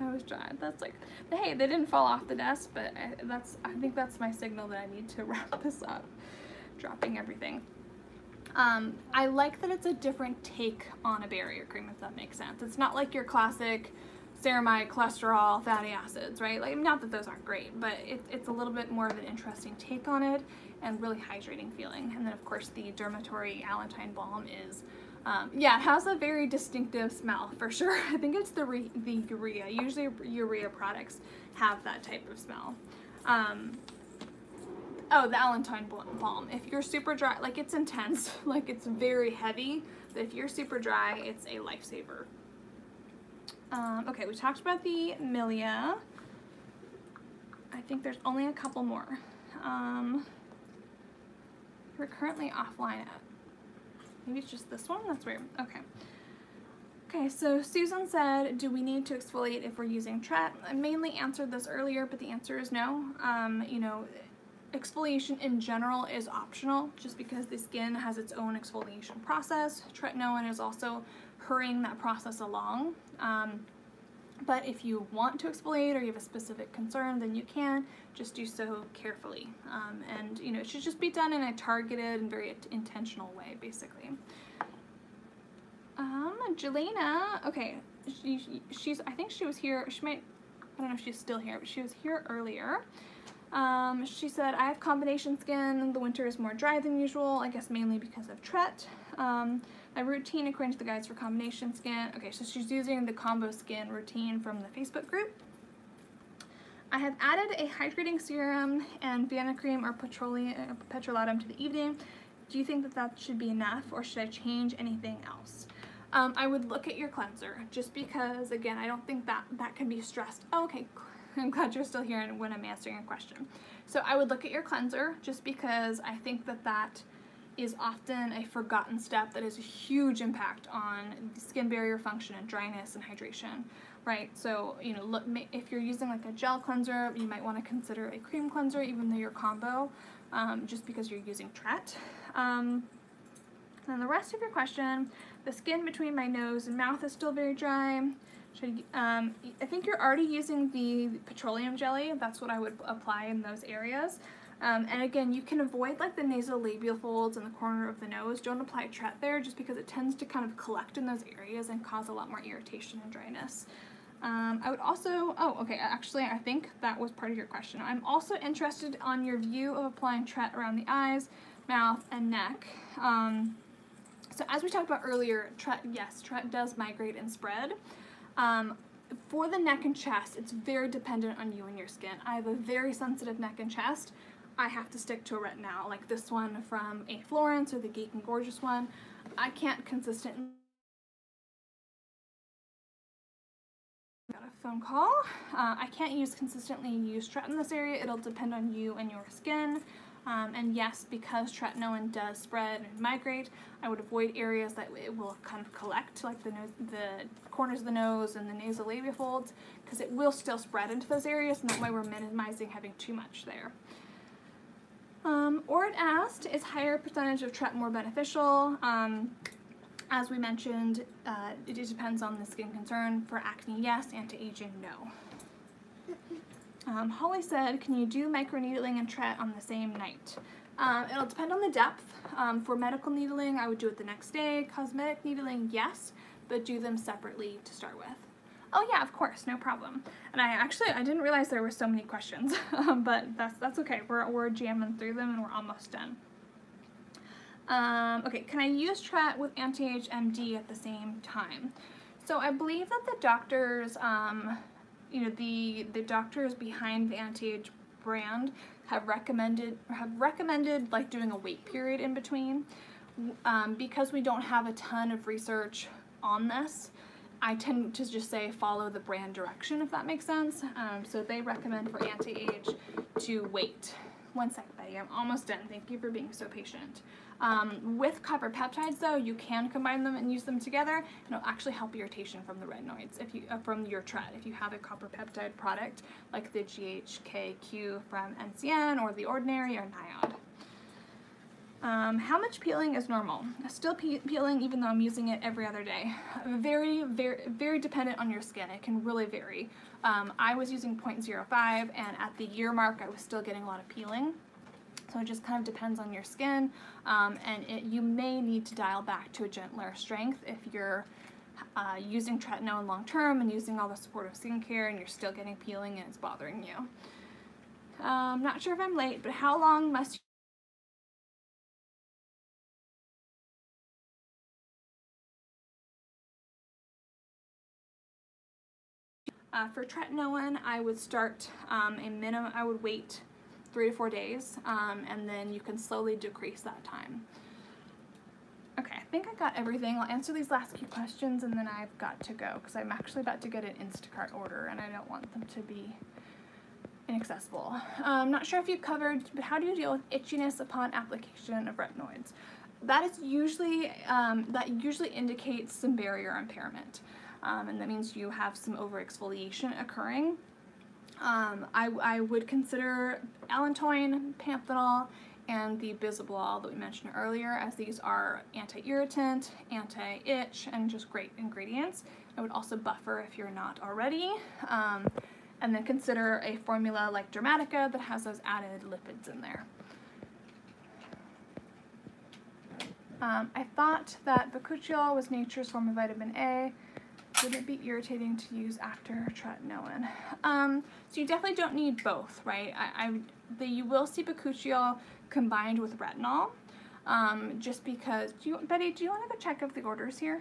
I was dry. That's like, hey, they didn't fall off the desk, but I, that's, I think that's my signal that I need to [LAUGHS] wrap this up, dropping everything. Um, I like that it's a different take on a barrier cream, if that makes sense. It's not like your classic ceramide, cholesterol, fatty acids, right? Like, not that those aren't great, but it, it's a little bit more of an interesting take on it and really hydrating feeling. And then, of course, the Dermatory Allantine Balm is, um, yeah, it has a very distinctive smell, for sure. [LAUGHS] I think it's the, the urea. Usually urea products have that type of smell. Um, Oh, the Allantine balm. If you're super dry, like it's intense, [LAUGHS] like it's very heavy, but if you're super dry, it's a lifesaver. Um, okay, we talked about the Milia. I think there's only a couple more. Um, we're currently offline. Maybe it's just this one? That's weird. Okay. Okay, so Susan said, do we need to exfoliate if we're using Tret? I mainly answered this earlier, but the answer is no. Um, you know, Exfoliation in general is optional just because the skin has its own exfoliation process. Tretinoin is also hurrying that process along. Um, but if you want to exfoliate or you have a specific concern, then you can just do so carefully. Um, and you know, it should just be done in a targeted and very intentional way, basically. Um, Jelena, okay, she, she's, I think she was here, she might, I don't know if she's still here, but she was here earlier. Um, she said, I have combination skin. The winter is more dry than usual, I guess mainly because of Tret. Um, my routine according to the guides for combination skin. Okay, so she's using the combo skin routine from the Facebook group. I have added a hydrating serum and Vanicream or petroleum, petrolatum to the evening. Do you think that that should be enough or should I change anything else? Um, I would look at your cleanser just because, again, I don't think that that can be stressed. Oh, okay, [LAUGHS] I'm glad you're still here and when I'm answering a question. So I would look at your cleanser just because I think that that is often a forgotten step that has a huge impact on skin barrier function and dryness and hydration, right? So, you know, look, if you're using like a gel cleanser, you might want to consider a cream cleanser even though you're combo, um, just because you're using Tret. Um, then the rest of your question, the skin between my nose and mouth is still very dry. Should, um, I think you're already using the petroleum jelly. That's what I would apply in those areas. Um, and again, you can avoid like the nasolabial folds in the corner of the nose. Don't apply Tret there just because it tends to kind of collect in those areas and cause a lot more irritation and dryness. Um, I would also, oh, okay, actually, I think that was part of your question. I'm also interested on your view of applying Tret around the eyes, mouth, and neck. Um, so as we talked about earlier, Tret, yes, Tret does migrate and spread. Um, for the neck and chest, it's very dependent on you and your skin. I have a very sensitive neck and chest. I have to stick to a retinol, like this one from Aflorence or the Geek and Gorgeous one. I can't consistently got a phone call. Uh, I can't use consistently use tret in this area. It'll depend on you and your skin. Um, and yes, because tretinoin does spread and migrate, I would avoid areas that it will kind of collect, like the, nose, the corners of the nose and the nasolabial folds, because it will still spread into those areas, and that way we're minimizing having too much there. Um, Orit asked, is higher percentage of tret more beneficial? Um, as we mentioned, uh, it depends on the skin concern. For acne, yes. Anti-aging, no. Um, Holly said, can you do microneedling and tret on the same night? Um, it'll depend on the depth. Um, for medical needling, I would do it the next day. Cosmetic needling, yes, but do them separately to start with. Oh yeah, of course, no problem. And I actually, I didn't realize there were so many questions, [LAUGHS] but that's, that's okay. We're, we're jamming through them and we're almost done. Um, okay, can I use Tret with Anti-Age MD at the same time? So I believe that the doctors, um, you know, the, the doctors behind the Anti-Age brand have recommended have recommended like doing a wait period in between. Um, because we don't have a ton of research on this, I tend to just say follow the brand direction if that makes sense. Um, so they recommend for anti-age to wait. One second, Betty, I'm almost done. Thank you for being so patient. Um, with copper peptides, though, you can combine them and use them together, and it'll actually help irritation from the retinoids, if you uh, from your tret. If you have a copper peptide product like the GHK-Cu from NCN or the Ordinary or Niod. Um, how much peeling is normal? Still pe peeling even though I'm using it every other day. Very, very, very dependent on your skin. It can really vary. Um, I was using 0.05 and at the year mark I was still getting a lot of peeling. So it just kind of depends on your skin um, and it, you may need to dial back to a gentler strength if you're uh, using tretinoin long term and using all the supportive skincare and you're still getting peeling and it's bothering you. Um, not sure if I'm late, but how long must Uh, for tretinoin, I would start um, a minimum, I would wait three to four days, um, and then you can slowly decrease that time. Okay, I think I got everything. I'll answer these last few questions and then I've got to go because I'm actually about to get an Instacart order and I don't want them to be inaccessible. Um, not sure if you covered, but how do you deal with itchiness upon application of retinoids? That is usually, um, that usually indicates some barrier impairment. Um, and that means you have some overexfoliation occurring. Um, I, I would consider allantoin, panthenol, and the bisabolol that we mentioned earlier as these are anti-irritant, anti-itch, and just great ingredients. I would also buffer if you're not already. Um, and then consider a formula like Dermatica that has those added lipids in there. Um, I thought that bakuchiol was nature's form of vitamin A. Would it be irritating to use after tretinoin? Um, so you definitely don't need both, right? I, I the, you will see bakuchiol combined with retinol, um, just because. Do you, Betty, do you want to go check if the order's here?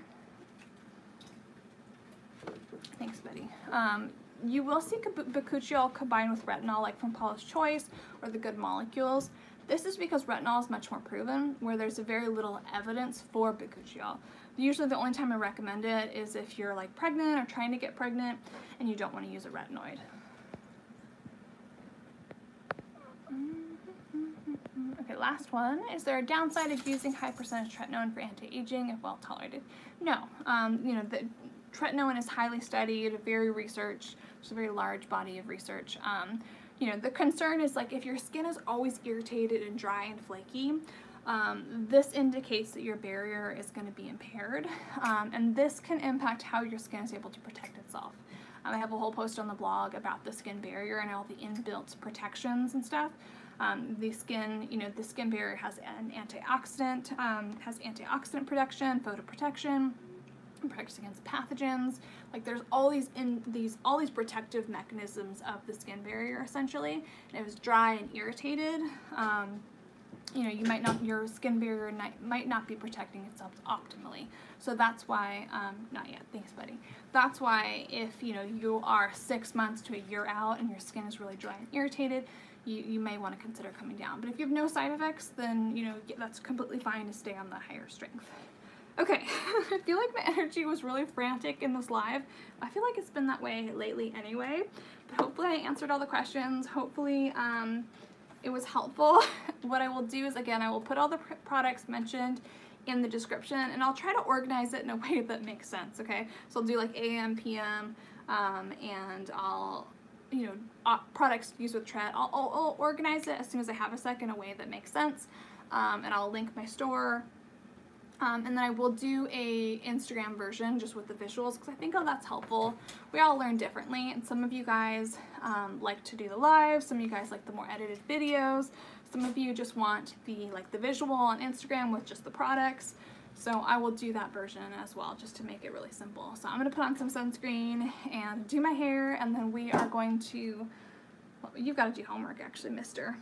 Thanks, Betty. Um, you will see bakuchiol combined with retinol, like from Paula's Choice or the Good Molecules. This is because retinol is much more proven, where there's very little evidence for bakuchiol. Usually the only time I recommend it is if you're like pregnant or trying to get pregnant and you don't want to use a retinoid. Okay, last one. Is there a downside of using high percentage tretinoin for anti-aging if well tolerated? No. Um, you know, the tretinoin is highly studied, very researched. It's a very large body of research. Um, you know, the concern is like if your skin is always irritated and dry and flaky, um, this indicates that your barrier is going to be impaired, um, and this can impact how your skin is able to protect itself. Um, I have a whole post on the blog about the skin barrier and all the inbuilt protections and stuff. Um, the skin, you know, the skin barrier has an antioxidant, um, has antioxidant protection, photoprotection, protects against pathogens. Like there's all these in these all these protective mechanisms of the skin barrier essentially. And it was dry and irritated, um, you know, you might not, your skin barrier might not be protecting itself optimally. So that's why, um, not yet, thanks buddy. That's why if, you know, you are six months to a year out and your skin is really dry and irritated, you, you may want to consider coming down. But if you have no side effects, then you know that's completely fine to stay on the higher strength. Okay, [LAUGHS] I feel like my energy was really frantic in this live. I feel like it's been that way lately anyway, but hopefully I answered all the questions. Hopefully um, it was helpful. [LAUGHS] what I will do is, again, I will put all the products mentioned in the description and I'll try to organize it in a [LAUGHS] way that makes sense, okay? So I'll do like AM, PM, um, and I'll, you know, uh, products used with Tret. I'll, I'll, I'll, organize it as soon as I have a sec in a way that makes sense. Um, and I'll link my store um, and then I will do a Instagram version just with the visuals because I think oh, that's helpful. We all learn differently and some of you guys um, like to do the live, some of you guys like the more edited videos, some of you just want the like the visual on Instagram with just the products. So I will do that version as well just to make it really simple. So I'm going to put on some sunscreen and do my hair and then we are going to, well, you've got to do homework actually, mister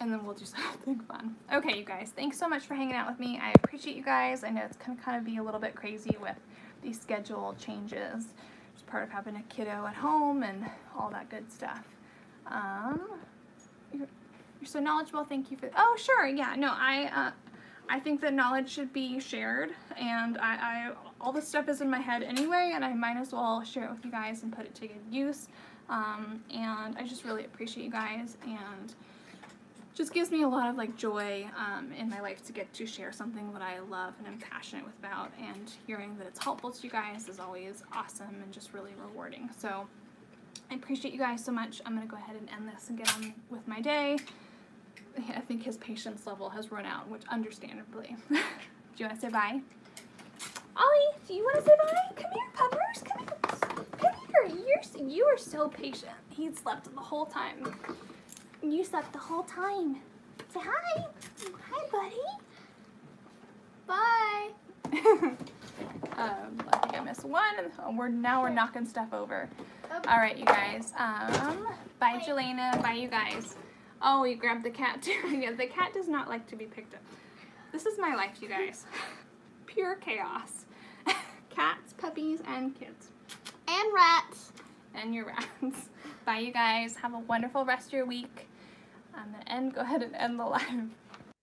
and then we'll do [LAUGHS] something fun. Okay, you guys, thanks so much for hanging out with me. I appreciate you guys. I know it's going to kind of be a little bit crazy with these schedule changes. It's part of having a kiddo at home and all that good stuff. Um, you're, you're so knowledgeable. Thank you for. Oh, sure. Yeah. No, I. Uh, I think that knowledge should be shared, and I, I all this stuff is in my head anyway, and I might as well share it with you guys and put it to good use. Um, and I just really appreciate you guys and just gives me a lot of like joy um, in my life to get to share something that I love and I'm passionate about and hearing that it's helpful to you guys is always awesome and just really rewarding. So I appreciate you guys so much. I'm going to go ahead and end this and get on with my day. [LAUGHS] I think his patience level has run out, which understandably. [LAUGHS] do you want to say bye? Ollie, do you want to say bye? Come here, puppers. Come here. Come here. You're, you are so patient. He slept the whole time. You slept the whole time. Say hi. Hi, buddy. Bye. [LAUGHS] um, I think I missed one. We're now we're knocking stuff over. Okay. All right, you guys. Um, bye, Jelena. Bye, you guys. Oh, you grabbed the cat [LAUGHS] too. yeah, the cat does not like to be picked up. This is my life, you guys. [LAUGHS] Pure chaos. Cats, puppies, and kids. And rats. And your rats. Bye, you guys. Have a wonderful rest of your week. Um, I'm gonna end, go ahead and end the live.